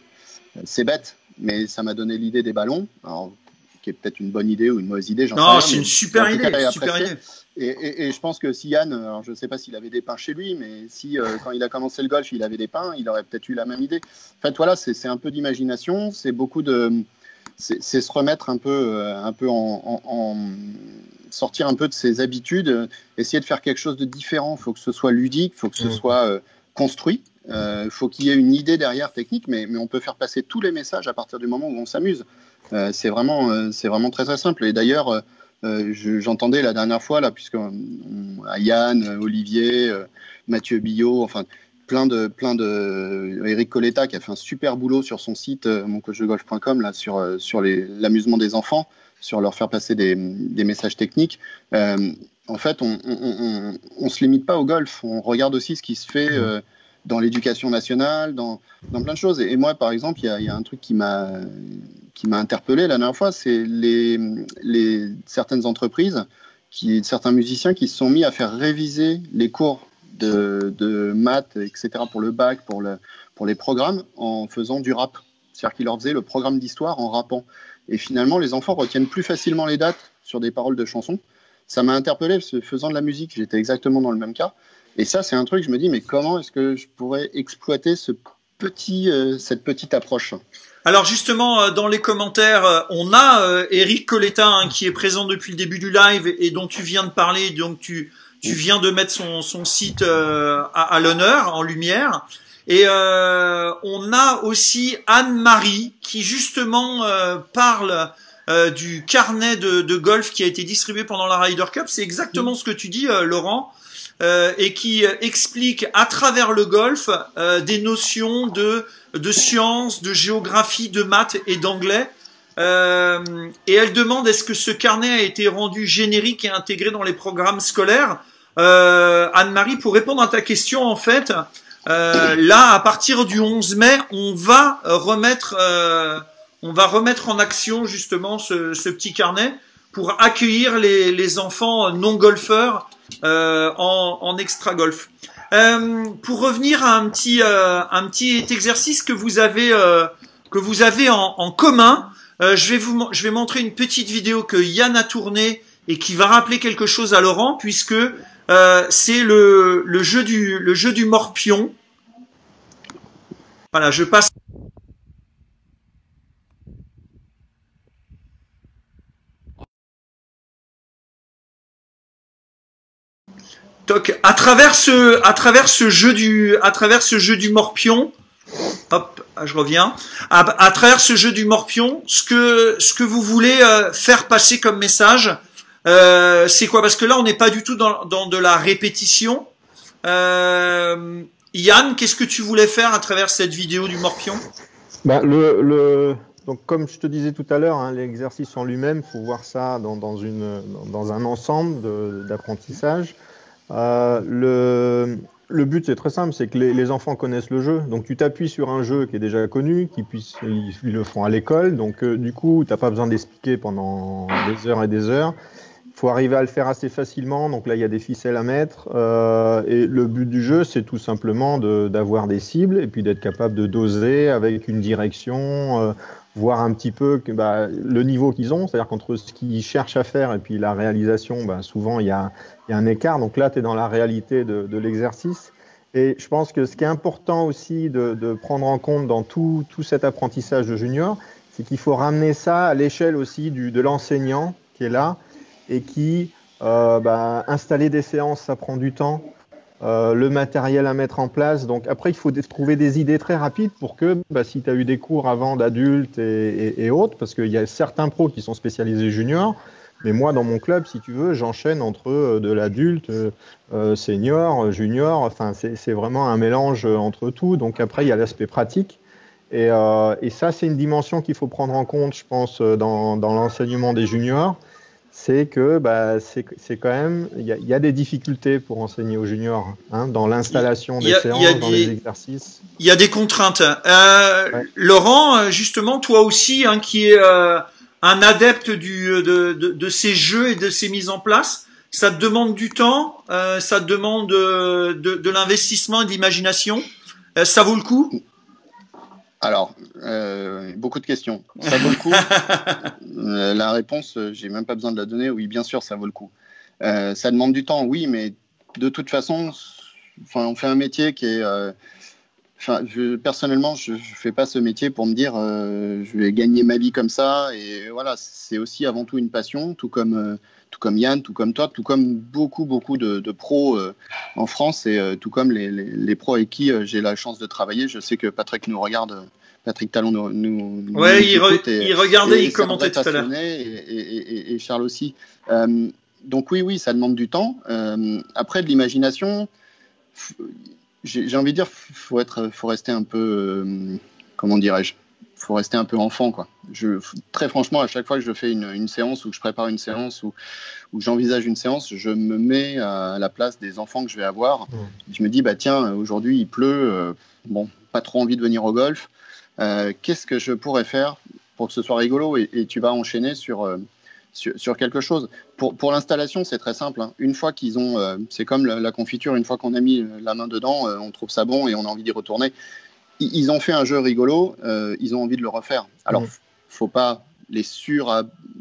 Speaker 3: C'est bête, mais ça m'a donné l'idée des ballons. Alors, qui est peut-être une bonne idée ou une mauvaise idée.
Speaker 1: Non, c'est une super idée. super idée.
Speaker 3: Et, et, et, je pense que si Yann, alors je ne sais pas s'il avait des pains chez lui, mais si euh, quand il a commencé le golf, il avait des pains, il aurait peut-être eu la même idée. En fait, voilà, c'est un peu d'imagination, c'est beaucoup de. C'est se remettre un peu, euh, un peu en, en, en, sortir un peu de ses habitudes, essayer de faire quelque chose de différent. Il faut que ce soit ludique, il faut que ce mmh. soit euh, construit. Il euh, faut qu'il y ait une idée derrière technique, mais, mais, on peut faire passer tous les messages à partir du moment où on s'amuse. Euh, c'est vraiment, euh, c'est vraiment très très simple. Et d'ailleurs, j'entendais la dernière fois, là, puisque Yann, Olivier, Mathieu Billot, enfin plein de, plein de, Eric Coletta qui a fait un super boulot sur son site, moncoachdegolf.com, là, sur, sur l'amusement des enfants, sur leur faire passer des, messages techniques. Euh, en fait, on, on, se limite pas au golf, on regarde aussi ce qui se fait euh, dans l'éducation nationale, dans, dans, plein de choses. Et, et moi, par exemple, il y a, y a, un truc qui m'a qui m'a interpellé la dernière fois, c'est les, les, certaines entreprises, qui, certains musiciens qui se sont mis à faire réviser les cours de, maths, etc., pour le bac, pour, le, pour les programmes, en faisant du rap. C'est-à-dire qu'ils leur faisaient le programme d'histoire en rappant. Et finalement, les enfants retiennent plus facilement les dates sur des paroles de chansons. Ça m'a interpellé, parce que faisant de la musique, j'étais exactement dans le même cas. Et ça, c'est un truc, je me dis, mais comment est-ce que je pourrais exploiter ce petit, euh, cette petite approche?
Speaker 1: Alors justement, euh, dans les commentaires, euh, on a Eric Coletta hein, qui est présent depuis le début du live et dont tu viens de parler. Donc tu, tu viens de mettre son, son site à, à l'honneur, en lumière. Et euh, on a aussi Anne-Marie qui justement euh, parle euh, du carnet de, de, golf qui a été distribué pendant la Ryder Cup. C'est exactement ce que tu dis, Laurent. et qui explique à travers le golf des notions de, de sciences, de géographie, de maths et d'anglais. Et elle demande est-ce que ce carnet a été rendu générique et intégré dans les programmes scolaires. Anne-Marie, pour répondre à ta question, en fait, là, à partir du 11 mai, on va remettre on va remettre en action justement ce, petit carnet pour accueillir les, enfants non golfeurs euh, en, extra golf. Euh, pour revenir à un petit euh, un petit exercice que vous avez que vous avez en, commun, je vais vous je vais montrer une petite vidéo que Yann a tournée et qui va rappeler quelque chose à Laurent puisque c'est le, le jeu du le jeu du morpion. Voilà, je passe à travers ce, à travers ce jeu du, à travers ce jeu du morpion, hop, je reviens. À, travers ce jeu du morpion, ce que, ce que vous voulez euh, faire passer comme message, euh, c'est quoi? Parce que là, on n'est pas du tout dans, dans de la répétition. Euh, Yann, qu'est-ce que tu voulais faire à travers cette vidéo du morpion?
Speaker 2: Bah, le, le, donc, comme je te disais tout à l'heure, hein, l'exercice en lui-même, faut voir ça dans, dans, une, dans un ensemble d'apprentissage. Le, le, but, c'est très simple, c'est que les, les, enfants connaissent le jeu. Donc, tu t'appuies sur un jeu qui est déjà connu, qui puisse, ils, le font à l'école. Donc, euh, du coup, tu n'as pas besoin d'expliquer pendant des heures et des heures. Il faut arriver à le faire assez facilement. Donc là, il y a des ficelles à mettre. Euh, et le but du jeu, c'est tout simplement d'avoir des cibles et puis d'être capable de doser avec une direction, euh, voir un petit peu que, bah, le niveau qu'ils ont. C'est-à-dire qu'entre ce qu'ils cherchent à faire et puis la réalisation, bah, souvent, il y a, y a un écart. Donc là, tu es dans la réalité de, de l'exercice. Et je pense que ce qui est important aussi de, de prendre en compte dans tout, tout cet apprentissage de junior, c'est qu'il faut ramener ça à l'échelle aussi du, de l'enseignant qui est là et qui, euh, bah, installer des séances, ça prend du temps. Euh, le matériel à mettre en place. Donc après, il faut trouver des idées très rapides pour que, bah, si tu as eu des cours avant d'adultes et, autres, parce qu'il y a certains pros qui sont spécialisés juniors, mais moi, dans mon club, si tu veux, j'enchaîne entre euh, de l'adulte, euh, senior, junior. Enfin, c'est vraiment un mélange entre tout. Donc après, il y a l'aspect pratique. Et, ça, c'est une dimension qu'il faut prendre en compte, je pense, dans l'enseignement des juniors. C'est que bah, c'est quand même, il y, y, a des difficultés pour enseigner aux juniors hein, dans l'installation des séances, dans les exercices.
Speaker 1: Il y a des contraintes. Euh, ouais. Laurent, justement, toi aussi, hein, qui est un adepte du, de, de, de, ces jeux et de ces mises en place. Ça te demande du temps, euh, ça te demande de, de l'investissement et de l'imagination? Euh, ça vaut le coup?
Speaker 3: Alors, euh, beaucoup de questions. Ça vaut le coup euh, La réponse, j'ai même pas besoin de la donner. Oui, bien sûr, ça vaut le coup. Euh, ça demande du temps, oui, mais de toute façon, enfin, on fait un métier qui est je, personnellement, je ne fais pas ce métier pour me dire euh, je vais gagner ma vie comme ça. Et voilà, c'est aussi avant tout une passion, tout comme, euh, tout comme Yann, tout comme toi, tout comme beaucoup, beaucoup de, de pros euh, en France et euh, tout comme les, les, les, pros avec qui euh, j'ai la chance de travailler. Je sais que Patrick nous regarde. Patrick Talon nous, nous,
Speaker 1: ouais, il, re, et, il, regardait, et, il commentait tout à l'heure.
Speaker 3: Et, et, Charles aussi. donc oui, oui, ça demande du temps. après, de l'imagination j'ai envie de dire, faut être, faut rester un peu, euh, comment dirais-je, faut rester un peu enfant, quoi. Je, très franchement, à chaque fois que je fais une, une séance ou que je prépare une séance ou, ou j'envisage une séance, je me mets à la place des enfants que je vais avoir. Mmh. Je me dis, bah tiens, aujourd'hui il pleut, euh, bon, pas trop envie de venir au golf. Euh, Qu'est-ce que je pourrais faire pour que ce soit rigolo et, et tu vas enchaîner sur euh, sur, sur, quelque chose? Pour, pour l'installation, c'est très simple. Hein. Une fois qu'ils ont, euh, c'est comme la, la, confiture, une fois qu'on a mis la main dedans, euh, on trouve ça bon et on a envie d'y retourner. Ils, ils, ont fait un jeu rigolo, euh, ils ont envie de le refaire. Alors, mmh. faut pas les sur,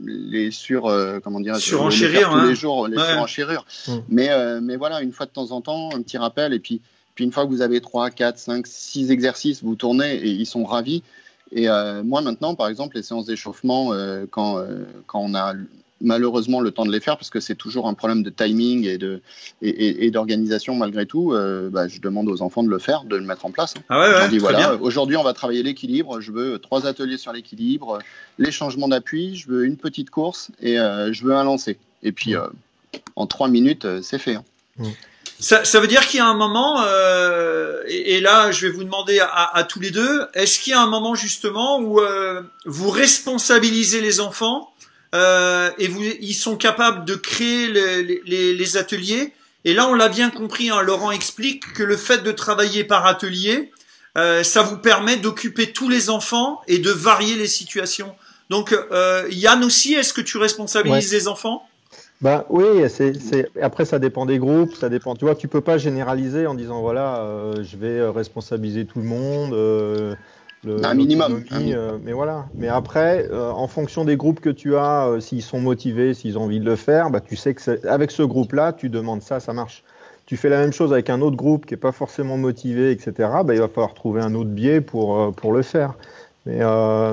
Speaker 3: les sur, euh, comment dire,
Speaker 1: surenchérir
Speaker 3: tous hein. les jours, les ouais. surenchérir. Mmh. Mais, euh, mais voilà, une fois de temps en temps, un petit rappel et puis, puis une fois que vous avez 3, 4, 5, 6 exercices, vous tournez et ils sont ravis. Et euh, moi maintenant, par exemple, les séances d'échauffement, euh, quand, euh, quand on a malheureusement le temps de les faire, parce que c'est toujours un problème de timing et de et, et, et d'organisation malgré tout, euh, bah, je demande aux enfants de le faire, de le mettre en place.
Speaker 1: Ah ouais, ouais,
Speaker 3: dis voilà, aujourd'hui on va travailler l'équilibre. Je veux trois ateliers sur l'équilibre, les changements d'appui, je veux une petite course et euh, je veux un lancer. Et puis mmh. en trois minutes, c'est fait. Hein.
Speaker 1: Mmh. Ça, ça, veut dire qu'il y a un moment, euh, et, là je vais vous demander à, à tous les deux, est-ce qu'il y a un moment justement où euh, vous responsabilisez les enfants euh, et vous, ils sont capables de créer les, les, les ateliers Et là on l'a bien compris, hein, Laurent explique que le fait de travailler par atelier, euh, ça vous permet d'occuper tous les enfants et de varier les situations. Donc euh, Yann aussi, est-ce que tu responsabilises les enfants?
Speaker 2: Bah oui, c'est, après ça dépend des groupes, ça dépend. Tu vois, tu peux pas généraliser en disant voilà, euh, je vais responsabiliser tout le monde. Euh,
Speaker 3: le, un minimum.
Speaker 2: mais voilà. Mais après, en fonction des groupes que tu as, s'ils sont motivés, s'ils ont envie de le faire, bah tu sais que avec ce groupe-là, tu demandes ça, ça marche. Tu fais la même chose avec un autre groupe qui est pas forcément motivé, etc. Bah, il va falloir trouver un autre biais pour pour le faire. Mais,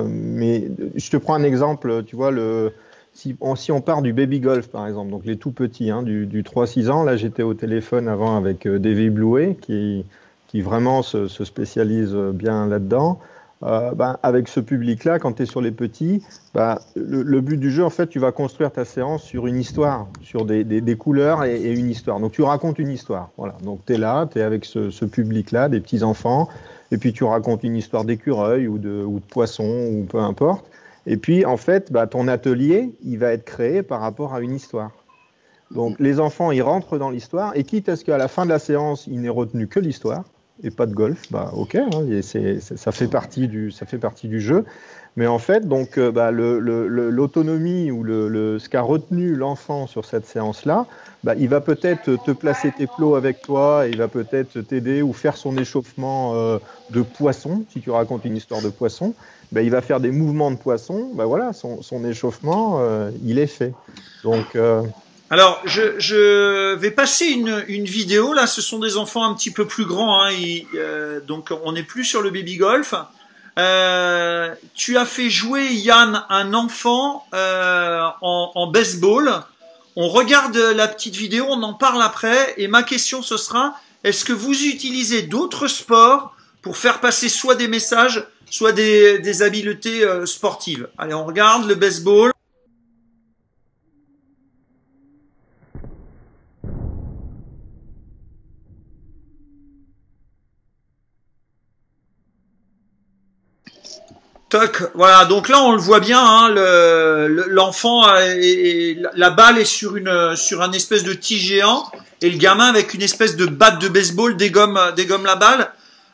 Speaker 2: mais je te prends un exemple. Tu vois le si on, si on, part du baby golf, par exemple, donc les tout petits, hein, du, du 3-6 ans, là j'étais au téléphone avant avec euh, Davy Blouet, qui, qui vraiment se, se spécialise bien là-dedans. Euh, bah, avec ce public-là, quand tu es sur les petits, bah, le, le, but du jeu, en fait, tu vas construire ta séance sur une histoire, sur des, des, des couleurs et, et, une histoire. Donc tu racontes une histoire. Voilà. Donc tu es là, tu es avec ce, ce public-là, des petits-enfants, et puis tu racontes une histoire d'écureuil ou de, ou de poisson, ou peu importe. Et puis, en fait, bah, ton atelier, il va être créé par rapport à une histoire. Donc, les enfants, ils rentrent dans l'histoire, et quitte à ce qu'à la fin de la séance, il n'ait retenu que l'histoire, et pas de golf, bah, ok, hein, ça, fait partie du, fait partie du jeu. Mais en fait, donc, euh, bah, l'autonomie ou ce qu'a retenu l'enfant sur cette séance-là, bah, il va peut-être te placer tes plots avec toi, il va peut-être t'aider ou faire son échauffement euh, de poisson, si tu racontes une histoire de poisson. Bah, il va faire des mouvements de poisson, voilà, son, échauffement, euh, il est fait. Donc.
Speaker 1: Alors, je, je, vais passer une, une, vidéo. Là, ce sont des enfants un petit peu plus grands. Hein, euh, donc, on n'est plus sur le baby golf. Euh, tu as fait jouer Yann un enfant en, en, baseball. On regarde la petite vidéo, on en parle après. Et ma question, ce sera est-ce que vous utilisez d'autres sports pour faire passer soit des messages, soit des, des habiletés euh, sportives? Allez, on regarde le baseball. Voilà, donc là on le voit bien, hein, l'enfant, la balle est sur une sur un espèce de tige géant et le gamin avec une espèce de batte de baseball dégomme dégomme la balle.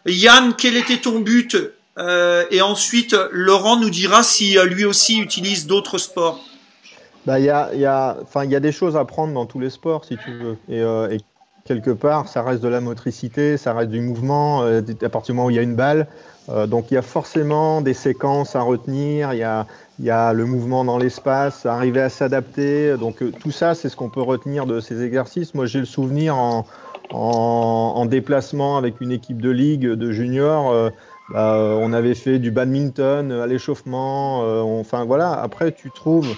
Speaker 1: Yann, quel était ton but? Euh, et ensuite, Laurent nous dira si euh, lui aussi utilise d'autres sports.
Speaker 2: Bah, il y, a, y, a, y a des choses à prendre dans tous les sports, si tu veux. Et, euh, et quelque part, ça reste de la motricité, ça reste du mouvement, à partir du moment où il y a une balle. Euh, donc il y a forcément des séquences à retenir, il y a, le mouvement dans l'espace, arriver à s'adapter. Donc euh, tout ça, c'est ce qu'on peut retenir de ces exercices. Moi, j'ai le souvenir en, en, en, déplacement avec une équipe de ligue de juniors. Bah, euh, on avait fait du badminton à l'échauffement. Enfin voilà, après tu trouves.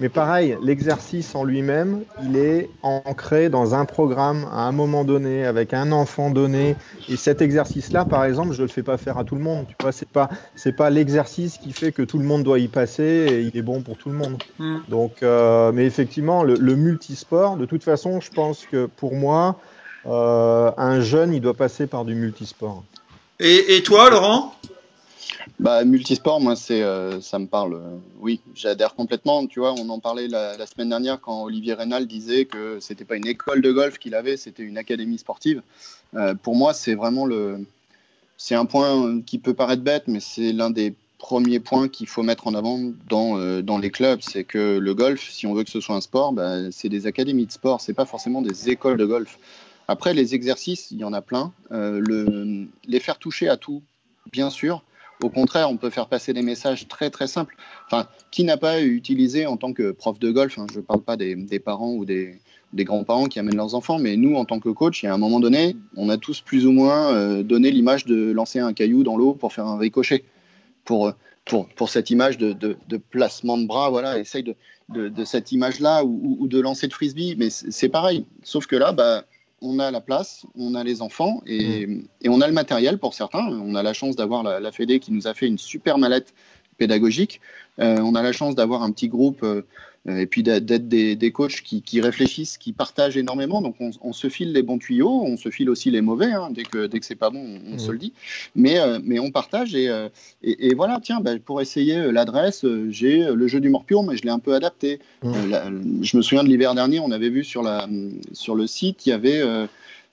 Speaker 2: Mais pareil, l'exercice en lui-même, il est ancré dans un programme à un moment donné, avec un enfant donné. Et cet exercice-là, par exemple, je ne le fais pas faire à tout le monde. Tu vois, c'est pas, c'est pas l'exercice qui fait que tout le monde doit y passer et il est bon pour tout le monde. Mm. Donc, euh, mais effectivement, le, le, multisport, de toute façon, je pense que pour moi, euh, un jeune, il doit passer par du multisport.
Speaker 1: Et, et toi, Laurent?
Speaker 3: Bah, multisport, moi, c'est, euh, ça me parle. Euh, oui, j'adhère complètement. Tu vois, on en parlait la, semaine dernière quand Olivier Rénal disait que c'était pas une école de golf qu'il avait, c'était une académie sportive. Euh, pour moi, c'est vraiment le. C'est un point qui peut paraître bête, mais c'est l'un des premiers points qu'il faut mettre en avant dans, dans les clubs. C'est que le golf, si on veut que ce soit un sport, bah, c'est des académies de sport, c'est pas forcément des écoles de golf. Après, les exercices, il y en a plein. Le, les faire toucher à tout, bien sûr. Au contraire, on peut faire passer des messages très très simples. Enfin, qui n'a pas utilisé en tant que prof de golf, hein, je ne parle pas des, parents ou des, grands-parents qui amènent leurs enfants, mais nous, en tant que coach, il y a un moment donné, on a tous plus ou moins euh, donné l'image de lancer un caillou dans l'eau pour faire un ricochet. Pour, pour, pour cette image de, de, placement de bras, voilà, essaye de, de, de cette image-là ou, ou, de lancer de frisbee, mais c'est pareil. Sauf que là, bah, on a la place, on a les enfants et, mmh. et, on a le matériel pour certains. On a la chance d'avoir la, la Fédé qui nous a fait une super mallette pédagogique. on a la chance d'avoir un petit groupe euh, et puis d'être des, des, coachs qui, qui, réfléchissent, qui partagent énormément. Donc on, on, se file les bons tuyaux, on se file aussi les mauvais. Hein. Dès que dès que c'est pas bon, on, se le dit. Mais euh, mais on partage et, euh, et, et voilà. Tiens, bah, pour essayer l'adresse, j'ai le jeu du Morpion, mais je l'ai un peu adapté. je me souviens de l'hiver dernier, on avait vu sur la sur le site, il y avait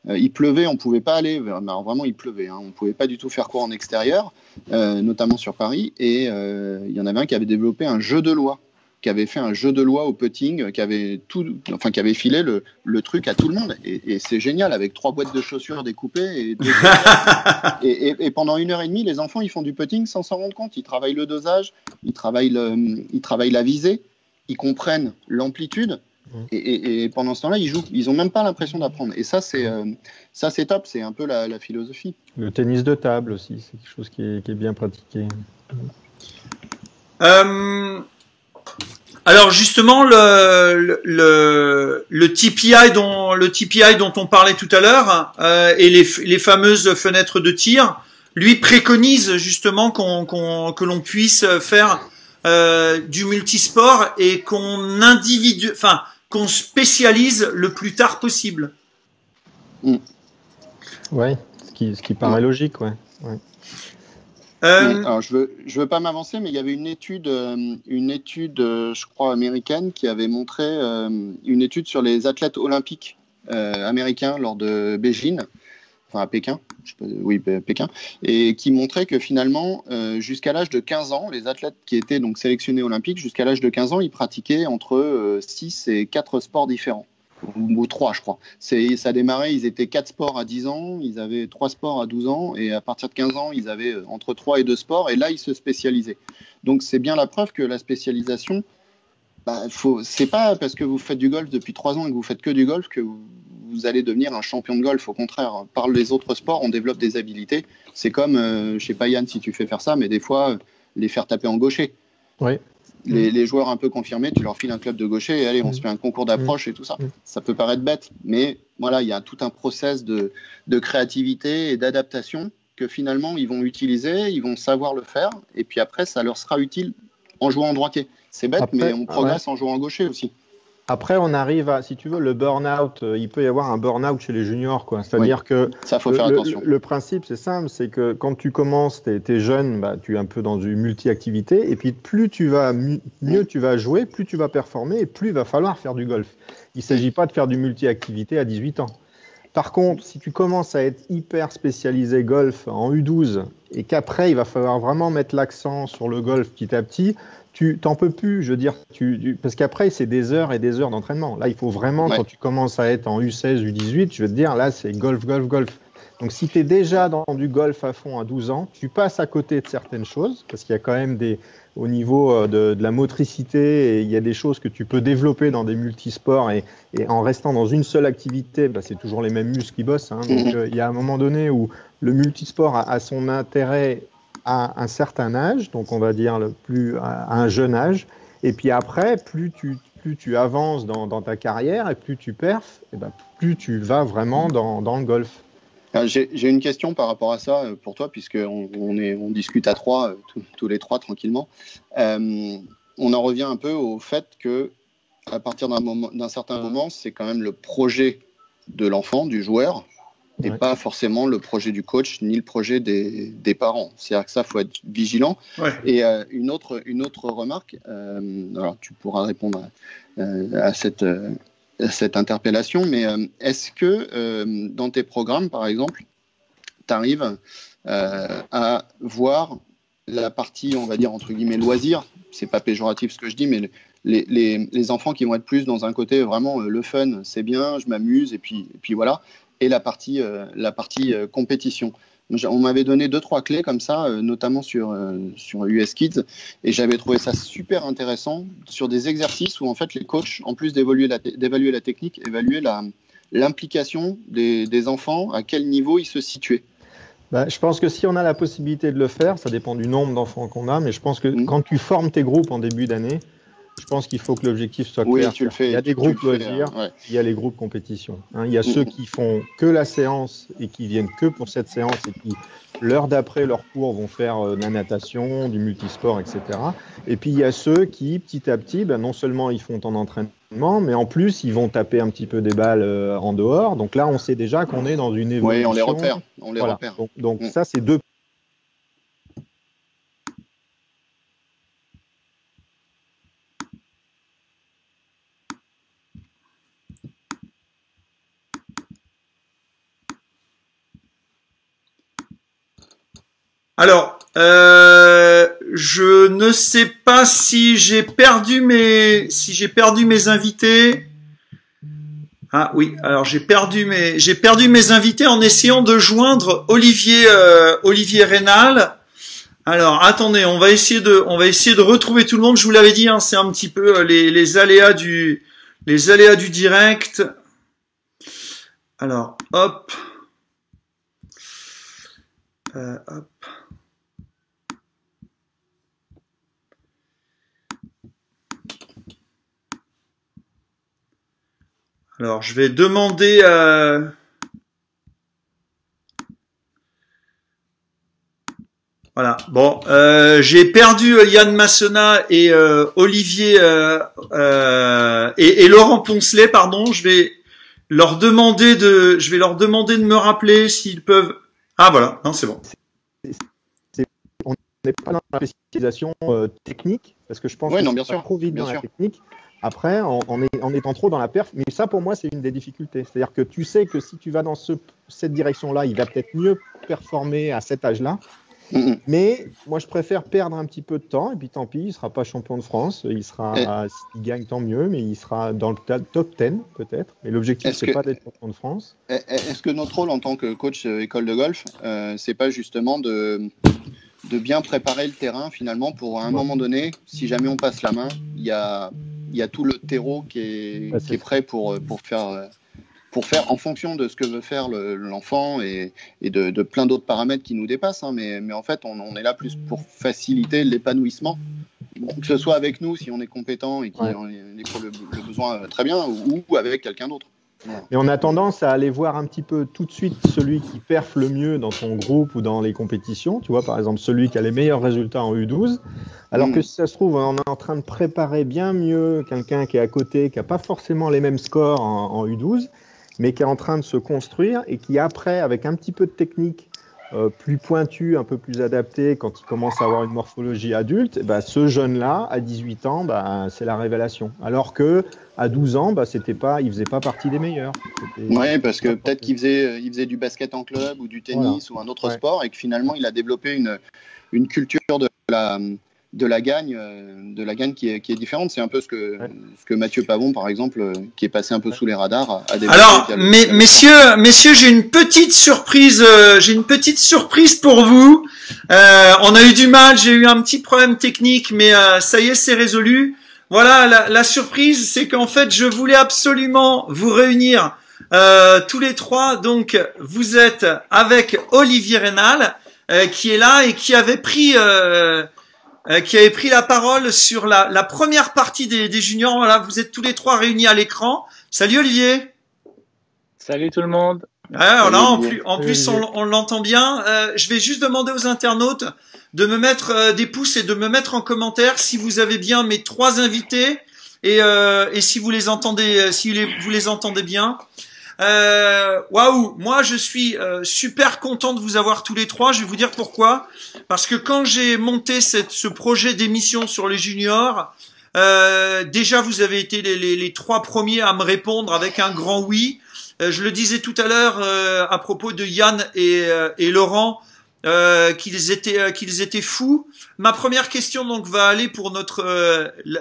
Speaker 3: il pleuvait, on pouvait pas aller. Alors vraiment, il pleuvait. Hein, on pouvait pas du tout faire cours en extérieur, euh, notamment sur Paris. Et euh, il y en avait un qui avait développé un jeu de loi qui avait fait un jeu de loi au putting, qui avait tout, enfin qui avait filé le, le truc à tout le monde. Et, et c'est génial avec trois boîtes de chaussures découpées. Et, et, et, pendant une heure et demie, les enfants ils font du putting sans s'en rendre compte. Ils travaillent le dosage, ils travaillent, le, ils travaillent la visée, ils comprennent l'amplitude. Et, pendant ce temps-là, ils jouent. Ils n'ont même pas l'impression d'apprendre. Et ça, c'est euh, ça, c'est top. C'est un peu la, la, philosophie.
Speaker 2: Le tennis de table aussi, c'est quelque chose qui est, qui est bien pratiqué.
Speaker 1: Euh, alors justement, le, le, le, TPI dont, le TPI dont on parlait tout à l'heure euh, et les, les, fameuses fenêtres de tir, lui préconise justement qu'on, qu'on, que l'on puisse faire euh, du multisport et qu'on individu, enfin qu'on spécialise le plus tard possible.
Speaker 2: Mm. Ouais, ce qui, ce qui paraît logique, ouais. ouais.
Speaker 3: Euh... Alors, je veux, je veux pas m'avancer, mais il y avait une étude, euh, une étude, euh, je crois américaine, qui avait montré une étude sur les athlètes olympiques américains lors de Beijing, enfin à Pékin, je oui Pékin, et qui montrait que finalement, jusqu'à l'âge de 15 ans, les athlètes qui étaient donc sélectionnés olympiques, jusqu'à l'âge de 15 ans, ils pratiquaient entre 6 et 4 sports différents ou, trois, je crois. Ça a démarré, ils étaient quatre sports à 10 ans, ils avaient trois sports à 12 ans, et à partir de 15 ans, ils avaient euh, entre trois et deux sports, et là, ils se spécialisaient. Donc, c'est bien la preuve que la spécialisation, bah, c'est pas parce que vous faites du golf depuis trois ans et que vous faites que du golf que vous, allez devenir un champion de golf. Au contraire, par les autres sports, on développe des habilités. C'est comme, euh, je sais pas Yann si tu fais faire ça, mais des fois, les faire taper en gaucher.
Speaker 2: Oui.
Speaker 3: Mm. Les, joueurs un peu confirmés, tu leur files un club de gaucher et allez, on se mm. fait un concours d'approche et tout ça. Mm. Ça peut paraître bête, mais voilà, il y a tout un process de, créativité et d'adaptation que finalement ils vont utiliser, ils vont savoir le faire, et puis après, ça leur sera utile en jouant en droitier. C'est bête, mais on progresse en jouant en gaucher aussi.
Speaker 2: Après, on arrive à, si tu veux, le burn-out. Euh, il peut y avoir un burn-out chez les juniors, quoi. C'est-à-dire que
Speaker 3: ça faut faire
Speaker 2: le,
Speaker 3: attention.
Speaker 2: Le, principe, c'est simple, c'est que quand tu commences, tu es, jeune, bah, tu es un peu dans une multi-activité, et puis plus tu vas mieux tu vas jouer, plus tu vas performer, et plus il va falloir faire du golf. Il ne s'agit pas de faire du multi-activité à 18 ans. Par contre, si tu commences à être hyper spécialisé golf en U12 et qu'après il va falloir vraiment mettre l'accent sur le golf petit à petit, tu t'en peux plus, je veux dire, tu, parce qu'après c'est des heures et des heures d'entraînement. Là, il faut vraiment, quand tu commences à être en U16, U18, je veux te dire, là c'est golf, golf, golf. Donc si tu es déjà dans du golf à fond à 12 ans, tu passes à côté de certaines choses, parce qu'il y a quand même des, au niveau euh, de, de, la motricité, et il y a des choses que tu peux développer dans des multisports, et, et en restant dans une seule activité, bah, c'est toujours les mêmes muscles qui bossent. Hein, donc mhm. euh, il y a un moment donné où le multisport a, a son intérêt à un certain âge, donc on va dire le plus à un jeune âge, et puis après, plus tu, plus tu avances dans, ta carrière et plus tu perfs, et ben plus tu vas vraiment dans, dans le golf.
Speaker 3: Ah, j'ai une question par rapport à ça euh, pour toi, puisqu'on on on discute à trois, euh, tous, les trois tranquillement. Euh, on en revient un peu au fait que à partir d'un certain moment, c'est quand même le projet de l'enfant, du joueur, et pas forcément le projet du coach ni le projet des, des parents. C'est-à-dire que ça, faut être vigilant.
Speaker 1: Ouais.
Speaker 3: Et euh, une autre une autre remarque, euh, alors tu pourras répondre à, euh, à cette à cette interpellation, mais euh, est-ce que dans tes programmes, par exemple, tu arrives à voir la partie, on va dire entre guillemets loisir, c'est pas péjoratif ce que je dis, mais les, les, les, enfants qui vont être plus dans un côté vraiment le fun, c'est bien, je m'amuse, et puis, et puis voilà, et la partie, euh, la partie euh, compétition. On m'avait donné deux trois clés comme ça, euh, notamment sur sur US Kids, et j'avais trouvé ça super intéressant sur des exercices où en fait les coachs, en plus d'évaluer la, d'évaluer la technique, évaluaient la l'implication des, des, enfants, à quel niveau ils se situaient.
Speaker 2: Bah, je pense que si on a la possibilité de le faire, ça dépend du nombre d'enfants qu'on a, mais je pense que mmh. quand tu formes tes groupes en début d'année, je pense qu'il faut que l'objectif soit clair.
Speaker 3: Tu le fais,
Speaker 2: il y a des groupes loisirs, il y a les groupes compétition. Hein. il y a ceux qui font que la séance et qui viennent que pour cette séance et qui, l'heure d'après leur cours, vont faire euh, de la natation, du multisport, etc. Et puis il y a ceux qui, petit à petit, ben, non seulement ils font en entraînement, mais en plus ils vont taper un petit peu des balles euh, en dehors. Donc là, on sait déjà qu'on est dans une évolution.
Speaker 3: Oui, on les repère. On les repère.
Speaker 2: Donc, mm. ça, c'est deux
Speaker 1: Alors, euh, je ne sais pas si j'ai perdu mes si j'ai perdu mes invités. Ah oui, alors j'ai perdu mes j'ai perdu mes invités en essayant de joindre Olivier euh, Olivier Rénal. Alors attendez, on va essayer de on va essayer de retrouver tout le monde. Je vous l'avais dit, hein, c'est un petit peu euh, les, les aléas du les aléas du direct. Alors hop. Euh, hop. Alors, je vais demander à... Voilà. Bon, euh, j'ai perdu euh, Yann Massena et euh, Olivier et, Laurent Poncelet, pardon. Je vais leur demander de, je vais leur demander de me rappeler s'ils peuvent. Ah voilà, non c'est bon.
Speaker 2: On n'est pas dans la spécialisation technique parce que je pense que c'est trop vite dans la technique. Après, en, étant trop dans la perf, mais ça pour moi c'est une des difficultés. C'est-à-dire que tu sais que si tu vas dans cette direction-là, il va peut-être mieux performer à cet âge-là. Mais moi je préfère perdre un petit peu de temps et puis tant pis, il sera pas champion de France, il sera, s'il gagne tant mieux, mais il sera dans le top 10 peut-être. Mais l'objectif c'est pas d'être champion de France.
Speaker 3: Est-ce que notre rôle en tant que coach euh, école de golf, euh, c'est pas justement de de bien préparer le terrain finalement pour à un moment donné, si jamais on passe la main, il y a il y a tout le terreau qui est, qui est prêt pour, pour, faire, pour faire en fonction de ce que veut faire l'enfant et, et de, de, plein d'autres paramètres qui nous dépassent. Hein, mais, mais, en fait, on, on, est là plus pour faciliter l'épanouissement. que ce soit avec nous si on est compétent et qu'on ouais. éprouve le, le, besoin très bien, ou, ou avec quelqu'un d'autre.
Speaker 2: Et on a tendance à aller voir un petit peu tout de suite celui qui perfe le mieux dans son groupe ou dans les compétitions. Tu vois, par exemple, celui qui a les meilleurs résultats en U12. Alors mm. que si ça se trouve, on est en train de préparer bien mieux quelqu'un qui est à côté, qui n'a pas forcément les mêmes scores en, en, U12, mais qui est en train de se construire et qui, après, avec un petit peu de technique, euh, plus pointu, un peu plus adapté quand il commence à avoir une morphologie adulte, bah, ce jeune-là, à 18 ans, bah, c'est la révélation. Alors que à 12 ans, bah, c'était pas, il faisait pas partie des meilleurs.
Speaker 3: Oui, parce que peut-être qu'il faisait, il faisait du basket en club ou du tennis ou un autre sport et que finalement il a développé une, une culture de la, de la gagne, euh, de la gagne qui est, qui est différente. C'est un peu ce que, ce que Mathieu Pavon, par exemple, euh, qui est passé un peu sous les radars, a
Speaker 1: développé. Alors, mais, messieurs, messieurs, j'ai une petite surprise, euh, j'ai une petite surprise pour vous. Euh, on a eu du mal, j'ai eu un petit problème technique, mais ça y est, c'est résolu. Voilà, la, la surprise, c'est qu'en fait, je voulais absolument vous réunir tous les trois. Donc, vous êtes avec Olivier Rénal, qui est là et qui avait pris euh, qui avait pris la parole sur la, la première partie des, des, juniors. Voilà, vous êtes tous les trois réunis à l'écran. Salut Olivier.
Speaker 4: Salut tout le monde.
Speaker 1: Ouais, voilà, en plus, en plus on, on l'entend bien. Euh, je vais juste demander aux internautes de me mettre euh, des pouces et de me mettre en commentaire si vous avez bien mes trois invités et, euh, et si vous les entendez, si vous les entendez bien. Euh, waouh, moi je suis euh, super content de vous avoir tous les trois. Je vais vous dire pourquoi. Parce que quand j'ai monté cette, ce projet d'émission sur les juniors, euh, déjà vous avez été les, les, les, trois premiers à me répondre avec un grand oui. Euh, je le disais tout à l'heure euh, à propos de Yann et, et Laurent. qu'ils étaient qu'ils étaient fous. Ma première question donc va aller pour notre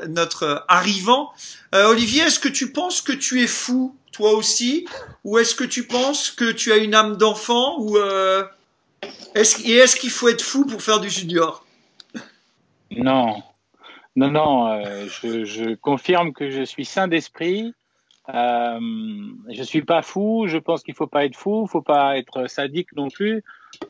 Speaker 1: notre arrivant. Olivier, est-ce que tu penses que tu es fou? Toi aussi Ou est-ce que tu penses que tu as une âme d'enfant ou euh, est-ce, Et est-ce qu'il faut être fou pour faire du junior?
Speaker 4: Non. Non, non, euh, je, confirme que je suis sain d'esprit. Euh, je suis pas fou. Je pense qu'il faut pas être fou. Il faut pas être sadique non plus.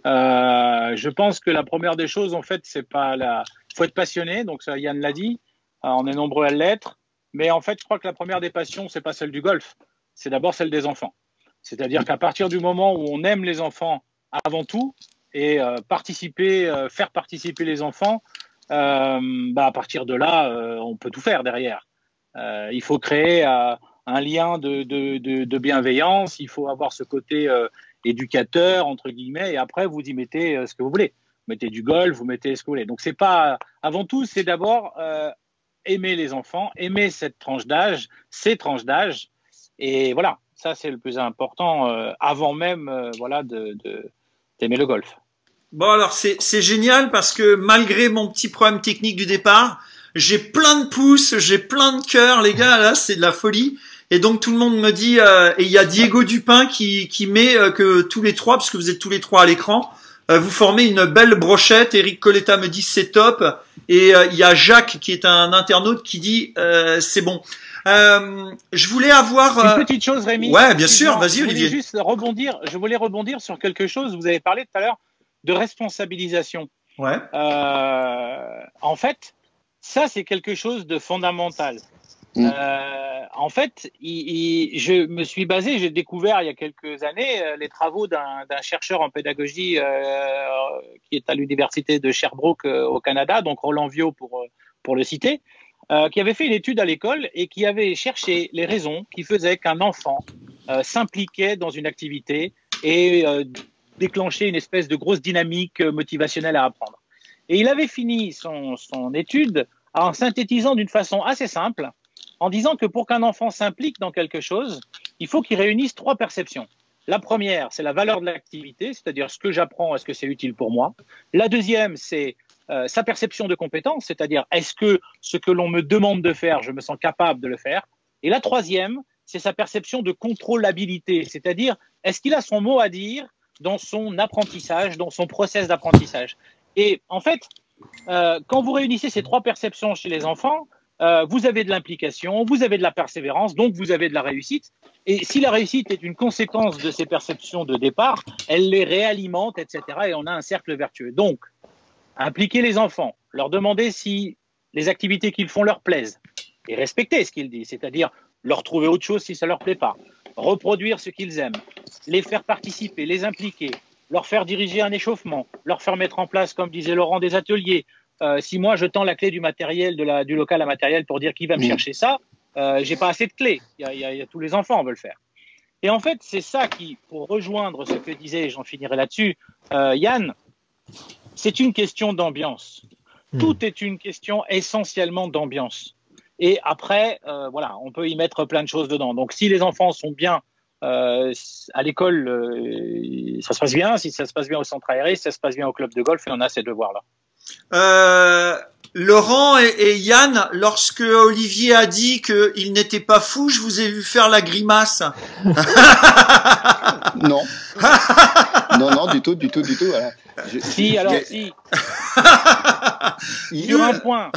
Speaker 4: Euh, je pense que la première des choses, en fait, c'est pas la. faut être passionné. Donc ça, Yann l'a dit. on est nombreux à l'être. Mais en fait, je crois que la première des passions, c'est pas celle du golf, c'est d'abord celle des enfants. C'est-à-dire qu'à partir du moment où on aime les enfants avant tout et participer, faire participer les enfants, bah, à partir de là, on peut tout faire derrière. il faut créer un lien de, de, de, de, bienveillance, il faut avoir ce côté euh, éducateur, entre guillemets, et après, vous y mettez euh, ce que vous voulez. Vous mettez du golf, vous mettez ce que vous voulez. Donc, c'est pas, avant tout, c'est d'abord euh, aimer les enfants, aimer cette tranche d'âge, ces tranches d'âge, et voilà, ça, c'est le plus important avant même, voilà, de, d'aimer le golf.
Speaker 1: Bon, alors, c'est, génial parce que malgré mon petit problème technique du départ, j'ai plein de pouces, j'ai plein de cœurs, les gars, là, c'est de la folie. Et donc tout le monde me dit, euh, et il y a Diego Dupin qui, qui met euh, que tous les trois, parce que vous êtes tous les trois à l'écran, euh, vous formez une belle brochette. Eric Coletta me dit c'est top. Et il y a Jacques qui est un internaute qui dit c'est bon. Je voulais avoir
Speaker 4: une petite chose, Rémi.
Speaker 1: Ouais, bien sûr. Vas-y, Olivier.
Speaker 4: Je juste rebondir. Je voulais rebondir sur quelque chose. Vous avez parlé tout à l'heure de responsabilisation.
Speaker 1: Ouais.
Speaker 4: en fait, ça c'est quelque chose de fondamental. Mm. Euh, en fait, je me suis basé, j'ai découvert il y a quelques années euh, les travaux d'un chercheur en pédagogie euh, qui est à l'université de Sherbrooke au Canada, donc Roland Viau pour, pour le citer, qui avait fait une étude à l'école et qui avait cherché les raisons qui faisaient qu'un enfant s'impliquait dans une activité et déclenchait une espèce de grosse dynamique motivationnelle à apprendre. Et il avait fini son, son étude en synthétisant d'une façon assez simple en disant que pour qu'un enfant s'implique dans quelque chose, il faut qu'il réunisse trois perceptions. La première, c'est la valeur de l'activité, c'est-à-dire ce que j'apprends, est-ce que c'est utile pour moi. La deuxième, c'est euh, sa perception de compétence, c'est-à-dire est-ce que ce que l'on me demande de faire, je me sens capable de le faire. Et la troisième, c'est sa perception de contrôlabilité, c'est-à-dire est-ce qu'il a son mot à dire dans son apprentissage, dans son process d'apprentissage. Et en fait, euh, quand vous réunissez ces trois perceptions chez les enfants, euh, vous avez de l'implication, vous avez de la persévérance, donc vous avez de la réussite. Et si la réussite est une conséquence de ces perceptions de départ, elle les réalimente, etc. Et on a un cercle vertueux. Donc, impliquer les enfants, leur demander si les activités qu'ils font leur plaisent et respecter ce qu'ils disent, c'est-à-dire leur trouver autre chose si ça leur plaît pas, reproduire ce qu'ils aiment, les faire participer, les impliquer, leur faire diriger un échauffement, leur faire mettre en place, comme disait Laurent, des ateliers, euh, si moi je tends la clé du matériel, de la, du local à matériel pour dire qui va me chercher ça, euh, j'ai pas assez de clés. Il y a, y, y a, tous les enfants veulent le faire. Et en fait, c'est ça qui, pour rejoindre ce que disait, j'en finirai là-dessus, euh, Yann, c'est une question d'ambiance. Hmm. Tout est une question essentiellement d'ambiance. Et après, voilà, on peut y mettre plein de choses dedans. Donc, si les enfants sont bien euh, à l'école, euh, ça se passe bien. Si ça se passe bien au centre aéré, si ça se passe bien au club de golf, et on a ces devoirs-là.
Speaker 1: Euh, Laurent et, Yann, lorsque Olivier a dit qu'il n'était pas fou, je vous ai vu faire la grimace.
Speaker 3: non. non, non, du tout, du tout, du tout.
Speaker 4: Si, alors, si. sur un point.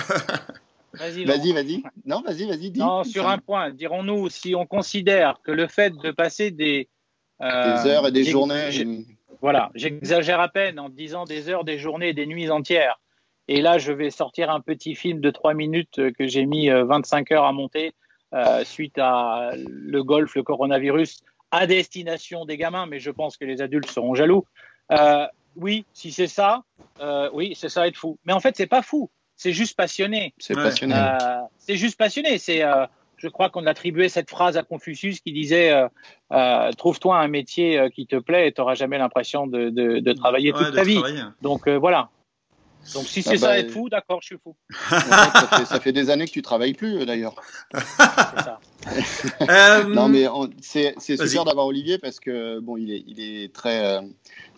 Speaker 3: Vas-y, vas-y, vas-y. Non, vas-y, vas-y.
Speaker 4: Non, sur un point. Dirons-nous, si on considère que le fait de passer des,
Speaker 3: euh, des heures et des journées.
Speaker 4: Voilà, j'exagère à peine en disant des heures, des journées, des nuits entières et là, je vais sortir un petit film de 3 minutes que j'ai mis 25 euh, heures à monter euh, suite à le golf, le coronavirus, à destination des gamins, mais je pense que les adultes seront jaloux. Euh, oui, si c'est ça, euh, oui, c'est ça être fou. Mais en fait, c'est pas fou, c'est juste passionné.
Speaker 3: C'est passionné.
Speaker 4: C'est juste passionné. C'est, je crois qu'on attribuait cette phrase à Confucius qui disait Trouve-toi un métier qui te plaît et tu n'auras jamais l'impression de, de, de, travailler toute ta vie. Donc voilà, donc si c'est ah ça bah, être fou, d'accord, je suis fou.
Speaker 3: ça, fait, des années que tu travailles plus euh, d'ailleurs. euh... non mais c'est super d'avoir Olivier parce que bon il est, il est très euh,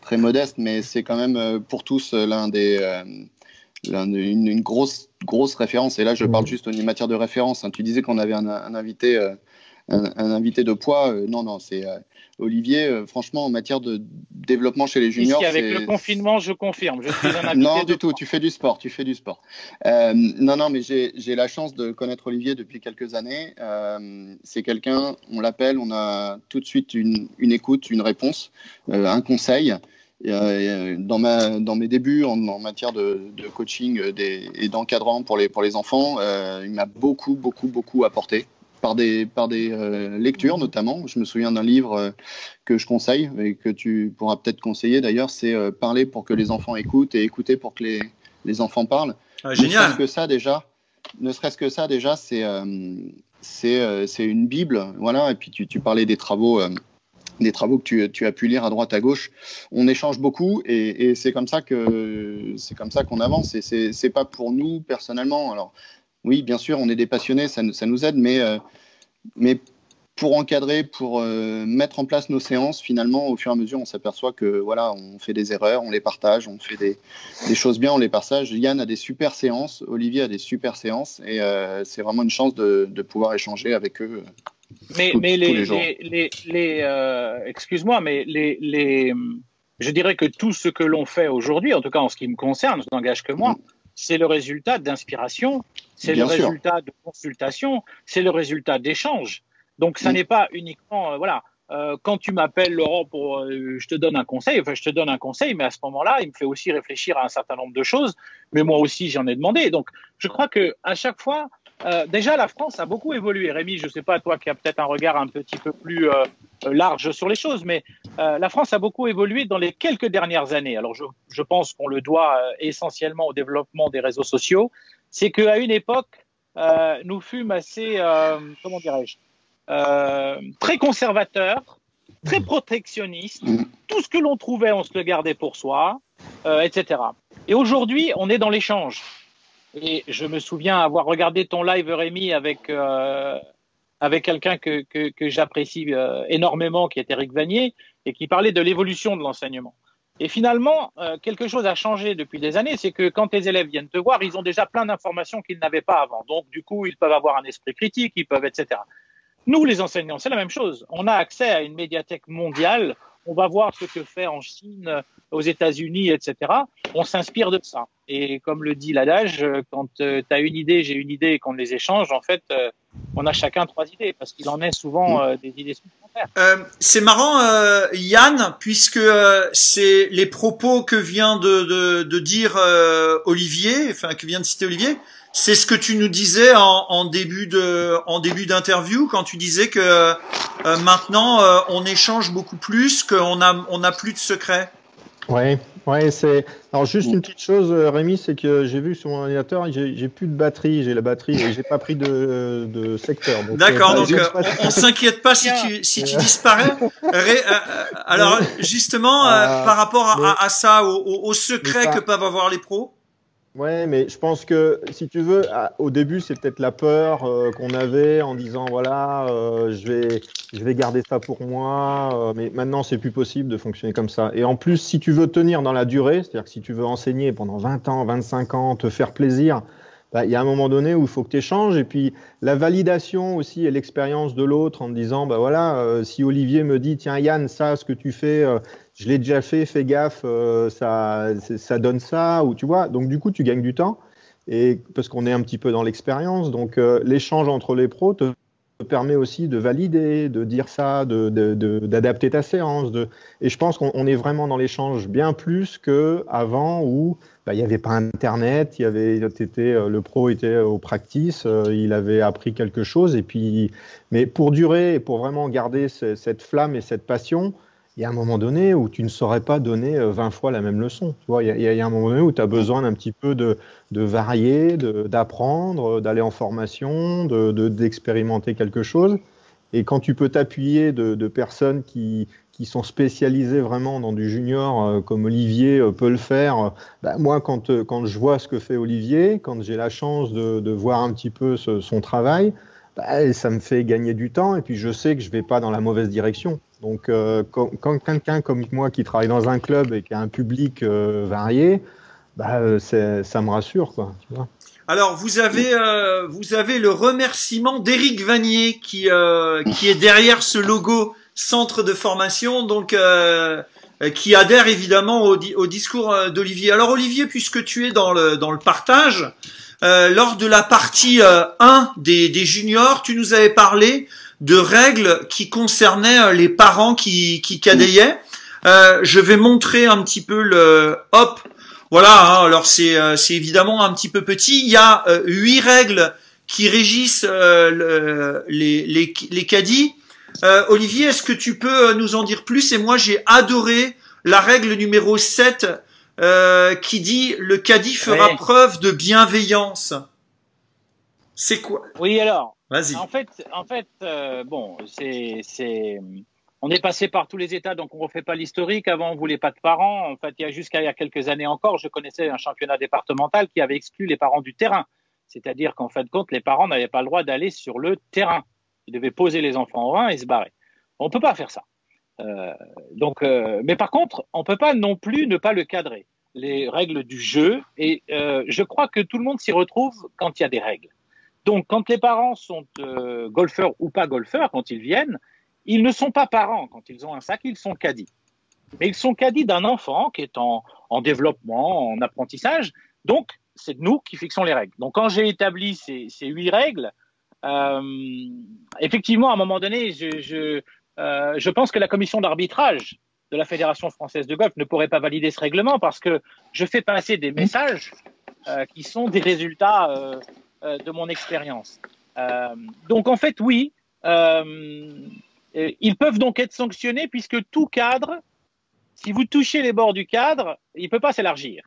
Speaker 3: très modeste mais c'est quand même euh, pour tous l'un des une, une, grosse grosse référence et là je parle juste en matière de référence. Hein. Tu disais qu'on avait un, un invité un, un, invité de poids. non non c'est Olivier, euh, franchement, en matière de développement chez les juniors.
Speaker 4: Ici, avec le confinement, je confirme. Je suis un
Speaker 3: non, du tout. Tu fais du sport. Tu fais du sport. Euh, non, non, mais j'ai la chance de connaître Olivier depuis quelques années. Euh, c'est quelqu'un, on l'appelle, on a tout de suite une, une écoute, une réponse, euh, un conseil. Dans, ma, dans mes débuts en, matière de, coaching et d'encadrant pour les, pour les enfants, il m'a beaucoup, beaucoup, beaucoup apporté par des, par des lectures notamment. Je me souviens d'un livre que je conseille et que tu pourras peut-être conseiller d'ailleurs, c'est Parler pour que les enfants écoutent et écouter pour que les, les enfants parlent.
Speaker 1: Ah, génial.
Speaker 3: que ça déjà, ne serait-ce que ça déjà, c'est euh, euh, c'est une bible, voilà. Et puis tu, tu parlais des travaux. Euh, des travaux que tu, as pu lire à droite à gauche, on échange beaucoup et, c'est comme ça que c'est comme ça qu'on avance. Et c'est pas pour nous personnellement. Alors oui, bien sûr, on est des passionnés, ça, nous aide, mais mais pour encadrer, pour euh, mettre en place nos séances, finalement, au fur et à mesure, on s'aperçoit que voilà, on fait des erreurs, on les partage, on fait des, choses bien, on les partage. Yann a des super séances, Olivier a des super séances, et euh, c'est vraiment une chance de, pouvoir échanger avec eux.
Speaker 4: Mais, mais les, les, les, euh, excuse-moi, mais les, les, je dirais que tout ce que l'on fait aujourd'hui, en tout cas en ce qui me concerne, je n'engage que moi, mm. c'est le résultat d'inspiration, c'est le résultat de consultation, c'est le résultat d'échanges. Donc, ça n'est pas uniquement, euh, voilà, euh, quand tu m'appelles Laurent pour, euh, je te donne un conseil, enfin je te donne un conseil, mais à ce moment-là, il me fait aussi réfléchir à un certain nombre de choses. Mais moi aussi, j'en ai demandé. Donc, je crois que à chaque fois, déjà la France a beaucoup évolué. Rémi, je sais pas toi qui as peut-être un regard un petit peu plus large sur les choses, mais la France a beaucoup évolué dans les quelques dernières années. Alors, je, je pense qu'on le doit essentiellement au développement des réseaux sociaux. C'est qu'à une époque, nous fûmes assez, comment dirais-je euh, très conservateur, très protectionniste. Tout ce que l'on trouvait, on se le gardait pour soi, euh, etc. Et aujourd'hui, on est dans l'échange. Et je me souviens avoir regardé ton live, Rémi, avec euh, avec quelqu'un que, que, j'apprécie euh, énormément, qui est Eric Vanier, et qui parlait de l'évolution de l'enseignement. Et finalement, euh, quelque chose a changé depuis des années, c'est que quand les élèves viennent te voir, ils ont déjà plein d'informations qu'ils n'avaient pas avant. Donc, du coup, ils peuvent avoir un esprit critique, ils peuvent, etc. Nous, les enseignants, c'est la même chose. On a accès à une médiathèque mondiale. On va voir ce que fait en Chine, aux États-Unis, etc. On s'inspire de ça. Et comme le dit l'adage, quand euh, tu as une idée, j'ai une idée et qu'on les échange, en fait, euh, on a chacun trois idées parce qu'il en est souvent euh, des idées supplémentaires.
Speaker 1: c'est marrant, Yann, puisque c'est les propos que vient de, de, de dire Olivier, enfin que vient de citer Olivier, c'est ce que tu nous disais en, en début de en début d'interview quand tu disais que euh, maintenant euh, on échange beaucoup plus, qu'on a on a plus de secrets.
Speaker 2: Ouais, ouais, c'est. Alors juste une petite chose, euh, Rémi, c'est que j'ai vu sur mon ordinateur, j'ai plus de batterie, j'ai la batterie et j'ai pas pris de, de secteur.
Speaker 1: D'accord, donc, on, s'inquiète pas si tu si tu disparais. alors justement, par rapport à, à ça, au, au, secret que peuvent avoir les pros?
Speaker 2: Ouais, mais je pense que si tu veux, au début, c'est peut-être la peur euh, qu'on avait en disant voilà, euh, je vais, je vais garder ça pour moi. Euh, mais maintenant, c'est plus possible de fonctionner comme ça. Et en plus, si tu veux tenir dans la durée, c'est-à-dire que si tu veux enseigner pendant 20 ans, 25 ans, te faire plaisir, bah, il y a un moment donné où il faut que tu échanges. Et puis la validation aussi et l'expérience de l'autre en disant bah voilà, si Olivier me dit tiens Yann, ça, ce que tu fais je l'ai déjà fait, fais gaffe, euh, ça, ça donne ça, ou tu vois. Donc du coup, tu gagnes du temps, et parce qu'on est un petit peu dans l'expérience. Donc euh, l'échange entre les pros te permet aussi de valider, de dire ça, d'adapter ta séance. De... Et je pense qu'on est vraiment dans l'échange bien plus que avant où bah, il n'y avait pas Internet, y avait, étais, euh, le pro était au practice, il avait appris quelque chose. Et puis, mais pour durer, pour vraiment garder cette flamme et cette passion, il y a un moment donné où tu ne saurais pas donner 20 euh, fois la même leçon. Il, y a, un moment donné où tu as besoin d'un petit peu de, varier, d'apprendre, d'aller en formation, d'expérimenter de, quelque chose. Et quand tu peux t'appuyer de, personnes qui, sont spécialisées vraiment dans du junior, euh, comme Olivier euh, peut le faire, bah, moi, quand, je vois ce que fait Olivier, quand j'ai la chance de, voir un petit peu son travail, bah, ça me fait gagner du temps et puis je sais que je vais pas dans la mauvaise direction. Donc, euh, quand, quelqu'un comme moi qui travaille dans un club et qui a un public euh, varié, bah, euh, ça me rassure, quoi.
Speaker 1: Alors, vous avez, vous avez le remerciement d'Éric Vanier qui, qui est derrière ce logo centre de formation, donc qui adhère évidemment au, au discours d'Olivier. Alors, Olivier, puisque tu es dans le, dans le partage, lors de la partie 1 des, des juniors, tu nous avais parlé de règles qui concernaient euh, les parents qui, qui cadeillaient. Euh, je vais montrer un petit peu le hop. Voilà, hein, alors c'est euh, évidemment un petit peu petit. Il y a euh, huit règles qui régissent le, les, les, les caddies. Olivier, est-ce que tu peux nous en dire plus? Et moi, j'ai adoré la règle numéro 7 qui dit le caddie fera preuve de bienveillance. C'est quoi?
Speaker 4: Oui, alors. Vas-y. En fait, en fait, bon, c'est c'est on est passé par tous les états, donc on ne refait pas l'historique. Avant, on voulait pas de parents. En fait, il y a jusqu'à il y a quelques années encore, je connaissais un championnat départemental qui avait exclu les parents du terrain. C'est-à-dire qu'en fin de compte, les parents n'avaient pas le droit d'aller sur le terrain. Ils devaient poser les enfants au rein et se barrer. On peut pas faire ça. Euh, donc, euh, mais par contre, on peut pas non plus ne pas le cadrer. Les règles du jeu, et euh, je crois que tout le monde s'y retrouve quand il y a des règles. Donc, quand les parents sont golfeurs ou pas golfeurs, quand ils viennent, ils ne sont pas parents quand ils ont un sac, ils sont caddies. Mais ils sont caddies d'un enfant qui est en, développement, en apprentissage. Donc, c'est nous qui fixons les règles. Donc, quand j'ai établi ces, huit règles, euh, effectivement, à un moment donné, je, euh, je, pense que la commission d'arbitrage de la Fédération française de golf ne pourrait pas valider ce règlement parce que je fais passer des messages euh, qui sont des résultats de mon expérience. donc, en fait, oui, euh, ils peuvent donc être sanctionnés puisque tout cadre, si vous touchez les bords du cadre, il ne peut pas s'élargir.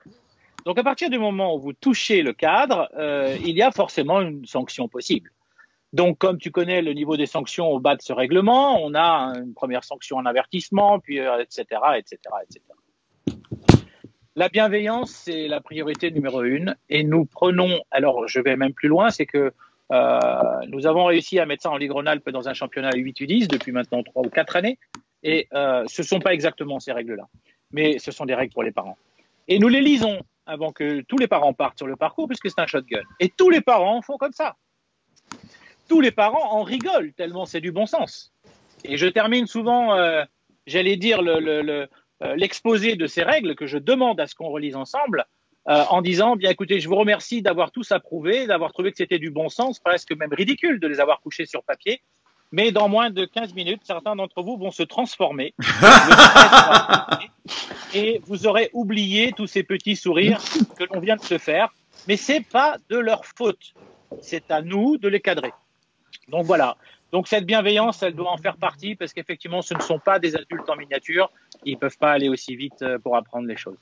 Speaker 4: Donc à partir du moment où vous touchez le cadre, euh, il y a forcément une sanction possible. Donc comme tu connais le niveau des sanctions au bas de ce règlement, on a une première sanction en avertissement, puis etc., etc., etc. La bienveillance, c'est la priorité numéro une, et nous prenons. Alors je vais même plus loin, c'est que euh, nous avons réussi à mettre ça en Ligue Rhône-Alpes dans un championnat 8 ou 10 depuis maintenant 3 ou 4 années. Et euh, ce ne sont pas exactement ces règles-là, mais ce sont des règles pour les parents. Et nous les lisons avant que tous les parents partent sur le parcours, puisque c'est un shotgun. Et tous les parents font comme ça. Tous les parents en rigolent, tellement c'est du bon sens. Et je termine souvent, euh, j'allais dire, l'exposé le, le, de ces règles que je demande à ce qu'on relise ensemble euh, en disant bien écoutez, je vous remercie d'avoir tous approuvé, d'avoir trouvé que c'était du bon sens, presque même ridicule de les avoir couchés sur papier. Mais dans moins de 15 minutes, certains d'entre vous vont se transformer. et vous aurez oublié tous ces petits sourires que l'on vient de se faire. Mais c'est pas de leur faute. C'est à nous de les cadrer. Donc voilà. Donc cette bienveillance, elle doit en faire partie parce qu'effectivement, ce ne sont pas des adultes en miniature. Ils peuvent pas aller aussi vite euh, pour apprendre les choses.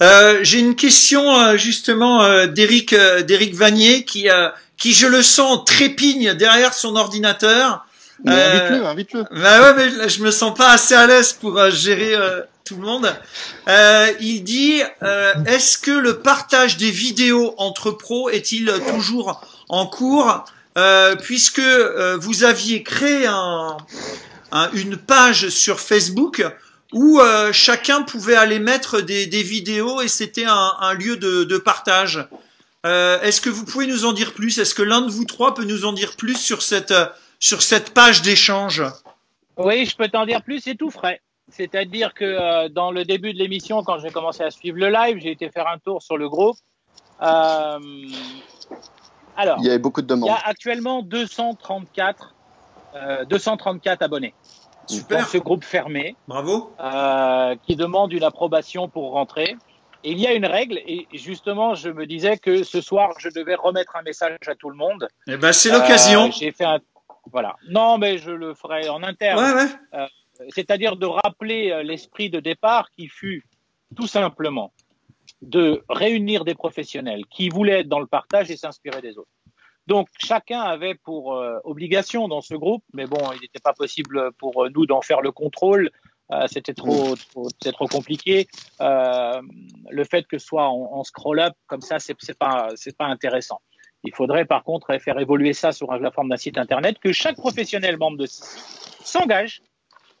Speaker 1: Euh, J'ai une question euh, justement euh, d'Éric euh, Vanier qui qui je le sens trépigne derrière son ordinateur.
Speaker 3: invite-le, invite-le.
Speaker 1: Bah ouais, mais je me sens pas assez à l'aise pour gérer tout le monde. il dit est-ce que le partage des vidéos entre pros est-il toujours en cours? Puisque vous aviez créé un, une page sur Facebook où euh, chacun pouvait aller mettre des, vidéos et c'était un, lieu de, partage. Euh, est-ce que vous pouvez nous en dire plus? Est-ce que l'un de vous trois peut nous en dire plus sur cette, euh, sur cette page d'échange?
Speaker 4: Oui, je peux t'en dire plus, c'est tout frais. C'est-à-dire que dans le début de l'émission, quand j'ai commencé à suivre le live, j'ai été faire un tour sur le groupe. Alors,
Speaker 3: il y avait beaucoup de demandes.
Speaker 4: Il y a actuellement 234, 234 abonnés. Super. ce groupe fermé.
Speaker 1: Bravo.
Speaker 4: Euh, qui demande une approbation pour rentrer. Et il y a une règle, et justement, je me disais que ce soir, je devais remettre un message à tout le monde.
Speaker 1: Eh ben, c'est l'occasion.
Speaker 4: Euh, j'ai fait un, voilà. Non, mais je le ferai en interne.
Speaker 1: Ouais, ouais.
Speaker 4: Euh, c'est-à-dire de rappeler euh, l'esprit de départ qui fut tout simplement de réunir des professionnels qui voulaient être dans le partage et s'inspirer des autres. Donc chacun avait pour euh, obligation dans ce groupe, mais bon, il n'était pas possible pour nous d'en faire le contrôle. Euh, c'était trop, trop, trop compliqué. Euh, le fait que ce soit en, scroll-up comme ça, c'est pas, pas intéressant. Il faudrait par contre faire évoluer ça sur la forme d'un site internet, que chaque professionnel membre de s'engage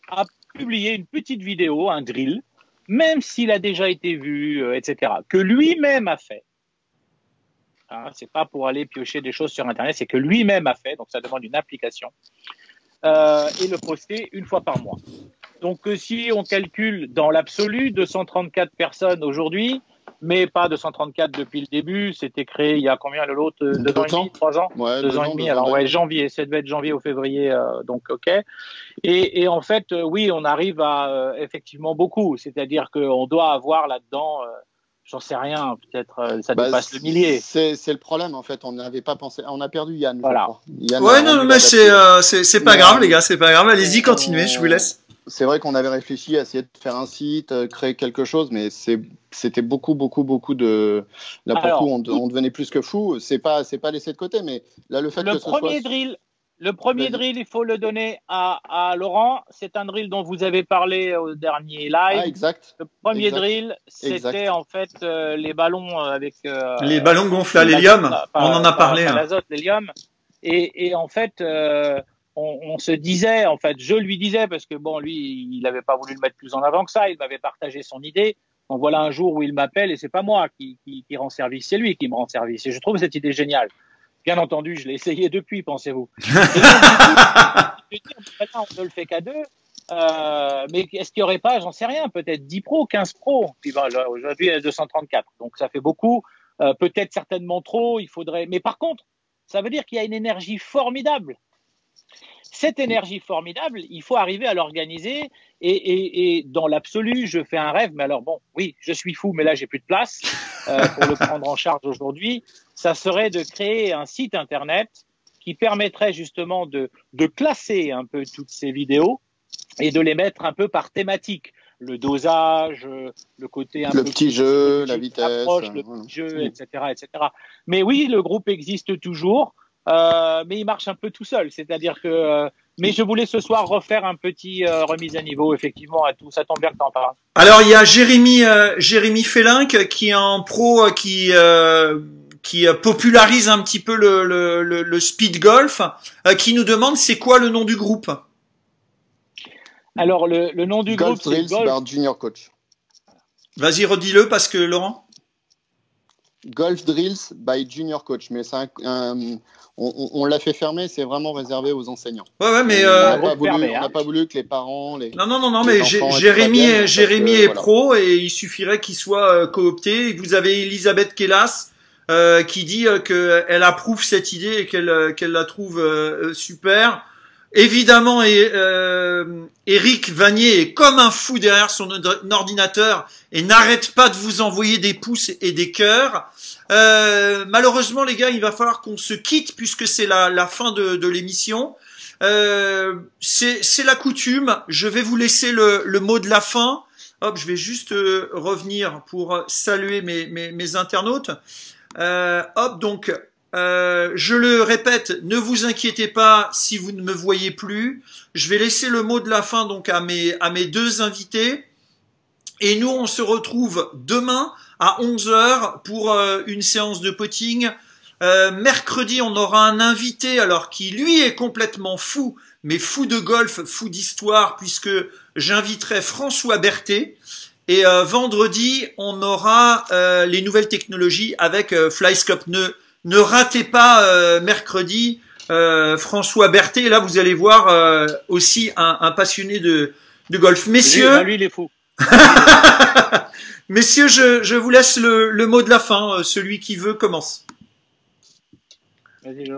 Speaker 4: à publier une petite vidéo, un drill, même s'il a déjà été vu, etc., que lui-même a fait Hein, c'est pas pour aller piocher des choses sur Internet, c'est que lui-même a fait, donc ça demande une application, euh, et le poster une fois par mois. Donc euh, si on calcule dans l'absolu 234 personnes aujourd'hui, mais pas 234 depuis le début. C'était créé il y a combien le l'autre Deux ans et demi, trois ans Deux ans et demi. Alors ouais, janvier, ça devait être janvier ou février, euh, donc ok. Et, et en fait, euh, oui, on arrive à euh, effectivement beaucoup. C'est-à-dire qu'on doit avoir là-dedans j'en sais rien, peut-être ça bah, dépasse le millier.
Speaker 3: C'est le problème en fait, on n'avait pas pensé, on a perdu Yann.
Speaker 4: Voilà.
Speaker 3: Yann
Speaker 1: ouais, non, mais c'est c'est pas grave les gars, c'est pas grave. Allez-y, continuez, je vous laisse
Speaker 3: c'est vrai qu'on avait réfléchi à essayer de faire un site, euh, créer quelque chose, mais c'était beaucoup, beaucoup, beaucoup de. Là, pour coup, on, devenait plus que fou. C'est pas, c'est pas laissé de côté, mais là, le fait
Speaker 4: le
Speaker 3: que
Speaker 4: premier
Speaker 3: ce
Speaker 4: drill, le premier drill, il faut le donner à, à Laurent. C'est un drill dont vous avez parlé au dernier live. Ah,
Speaker 3: exact.
Speaker 4: Le premier drill, c'était en fait euh, les ballons avec. Euh,
Speaker 1: les ballons gonflés à l'hélium. On en a parlé.
Speaker 4: Hein. L'azote, l'hélium. Et, et, en fait, on, se disait, en fait, je lui disais, parce que bon, lui, il n'avait pas voulu le mettre plus en avant que ça, il m'avait partagé son idée. Donc voilà un jour où il m'appelle et c'est pas moi qui, qui, qui rend service, c'est lui qui me rend service. Et je trouve cette idée géniale. Bien entendu, je l'ai essayé depuis, pensez-vous. on ne le fait qu'à deux. Euh, mais est-ce qu'il n'y aurait pas, j'en sais rien, peut-être 10 pros, 15 pros? Puis ben, aujourd'hui, il y a 234. Donc ça fait beaucoup. Euh, peut-être certainement trop. Il faudrait. Mais par contre, ça veut dire qu'il y a une énergie formidable cette énergie formidable, il faut arriver à l'organiser. Et, dans l'absolu, je fais un rêve. Mais alors bon, oui, je suis fou, mais là j'ai plus de place euh, pour le prendre en charge aujourd'hui. Ça serait de créer un site internet qui permettrait justement de, classer un peu toutes ces vidéos et de les mettre un peu par thématique le dosage, le côté un
Speaker 3: le petit jeu, la vitesse,
Speaker 4: le petit jeu, etc., etc. Mais oui, le groupe existe toujours. Euh, mais il marche un peu tout seul. C'est-à-dire que, euh, mais je voulais ce soir refaire un petit euh, remise à niveau, effectivement, à tout. Ça tombe bien que t'en parles.
Speaker 1: Alors il y a Jérémy, Jérémy Félinck qui est un pro qui qui popularise un petit peu le, le, le, speed golf, qui nous demande c'est quoi le nom du groupe.
Speaker 4: Alors le, le nom du
Speaker 3: golf
Speaker 4: groupe,
Speaker 3: c'est Golf Junior Coach.
Speaker 1: Vas-y, redis-le parce que Laurent.
Speaker 3: Golf Drills by Junior Coach, mais c'est un, on, l'a fait fermer, c'est vraiment réservé aux enseignants.
Speaker 1: Ouais, ouais, mais
Speaker 3: on
Speaker 1: n'a
Speaker 3: euh, pas, voulu que les parents, les
Speaker 1: non, non, non, non, mais Jérémy, Jérémy est pro et il suffirait qu'il soit euh, coopté. Vous avez Elisabeth Kellas euh, qui dit qu'elle approuve cette idée et qu'elle qu'elle la trouve super. Évidemment, et, Eric Vanier est comme un fou derrière son ordinateur et n'arrête pas de vous envoyer des pouces et des cœurs. Euh, malheureusement, les gars, il va falloir qu'on se quitte puisque c'est la, fin de, l'émission. Euh, c'est la coutume. Je vais vous laisser le, mot de la fin. Hop, je vais juste euh, revenir pour saluer mes, mes, internautes. Euh, hop, donc, euh, je le répète, ne vous inquiétez pas si vous ne me voyez plus. Je vais laisser le mot de la fin donc à mes, à mes deux invités. Et nous, on se retrouve demain à 11h pour euh, une séance de potting. Euh, mercredi, on aura un invité, alors qui lui est complètement fou, mais fou de golf, fou d'histoire, puisque j'inviterai François Berthet. Et euh, vendredi, on aura les nouvelles technologies avec FlyScope. Ne, ratez pas mercredi François Berthet. Là, vous allez voir aussi un, passionné de, de golf. Messieurs,
Speaker 4: lui, il est fou.
Speaker 1: Messieurs, je, vous laisse le, mot de la fin. Euh, celui qui veut commence.
Speaker 4: Vas-y.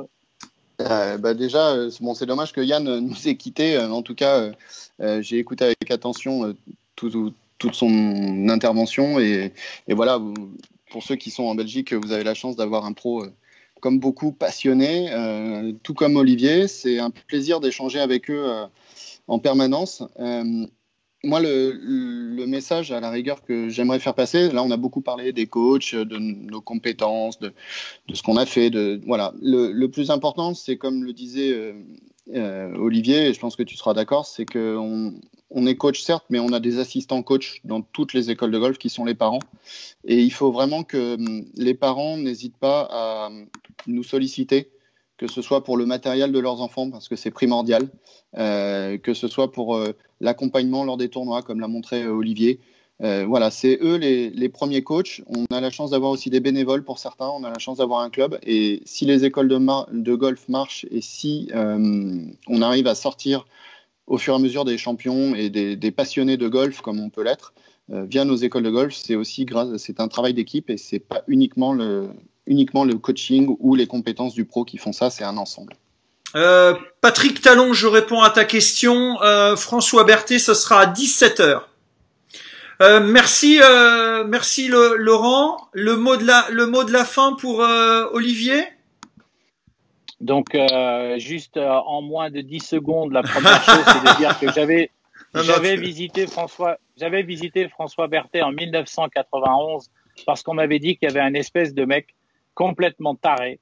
Speaker 3: Euh, bah déjà, euh, bon, c'est dommage que Yann nous ait quittés. En tout cas, j'ai écouté avec attention toute son intervention. Et, voilà, pour ceux qui sont en Belgique, vous avez la chance d'avoir un pro comme beaucoup passionné, tout comme Olivier. C'est un plaisir d'échanger avec eux en permanence moi, le, message à la rigueur que j'aimerais faire passer, là, on a beaucoup parlé des coachs, de nos compétences, de, ce qu'on a fait. Voilà. Le, plus important, c'est comme le disait euh, Olivier, et je pense que tu seras d'accord, c'est qu'on on est coach, certes, mais on a des assistants coachs dans toutes les écoles de golf qui sont les parents. Et il faut vraiment que hum, les parents n'hésitent pas à nous solliciter que ce soit pour le matériel de leurs enfants, parce que c'est primordial, euh, que ce soit pour euh, l'accompagnement lors des tournois, comme l'a montré euh, voilà, c'est eux les, premiers coachs. On a la chance d'avoir aussi des bénévoles pour certains, on a la chance d'avoir un club. Et si les écoles de, golf marchent et si on arrive à sortir au fur et à mesure des champions et des, passionnés de golf comme on peut l'être, via nos écoles de golf, c'est aussi grâce, c'est un travail d'équipe et c'est pas uniquement le, uniquement le coaching ou les compétences du pro qui font ça, c'est un ensemble.
Speaker 1: Euh, Patrick Talon, je réponds à ta question. Euh, François Berthet, ce sera à 17h. Euh, merci, euh, merci le, Laurent. Le mot de la, le mot de la fin pour euh, Olivier?
Speaker 4: Donc, juste en moins de 10 secondes, la première chose, c'est de dire que j'avais, j'avais visité François, j'avais visité François Berthet en 1991 parce qu'on m'avait dit qu'il y avait un espèce de mec complètement taré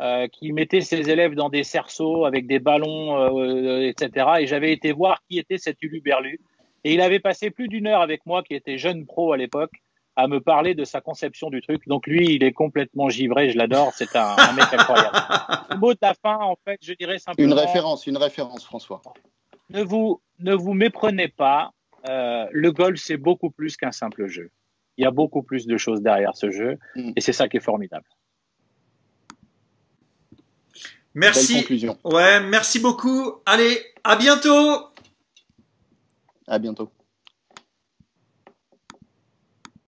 Speaker 4: euh, qui mettait ses élèves dans des cerceaux avec des ballons, euh, etc. Et j'avais été voir qui était cet uluberlu. Et il avait passé plus d'une heure avec moi, qui était jeune pro à l'époque, à me parler de sa conception du truc. Donc lui, il est complètement givré, je l'adore, c'est un, un, mec incroyable. Le mot de la fin, en fait, je dirais simplement...
Speaker 3: Une référence, une référence, François.
Speaker 4: Ne vous, ne vous méprenez pas, euh, le golf, c'est beaucoup plus qu'un simple jeu. Il y a beaucoup plus de choses derrière ce jeu, mm. et c'est ça qui est formidable.
Speaker 1: Merci. Ouais, merci beaucoup. Allez, à bientôt.
Speaker 3: À bientôt.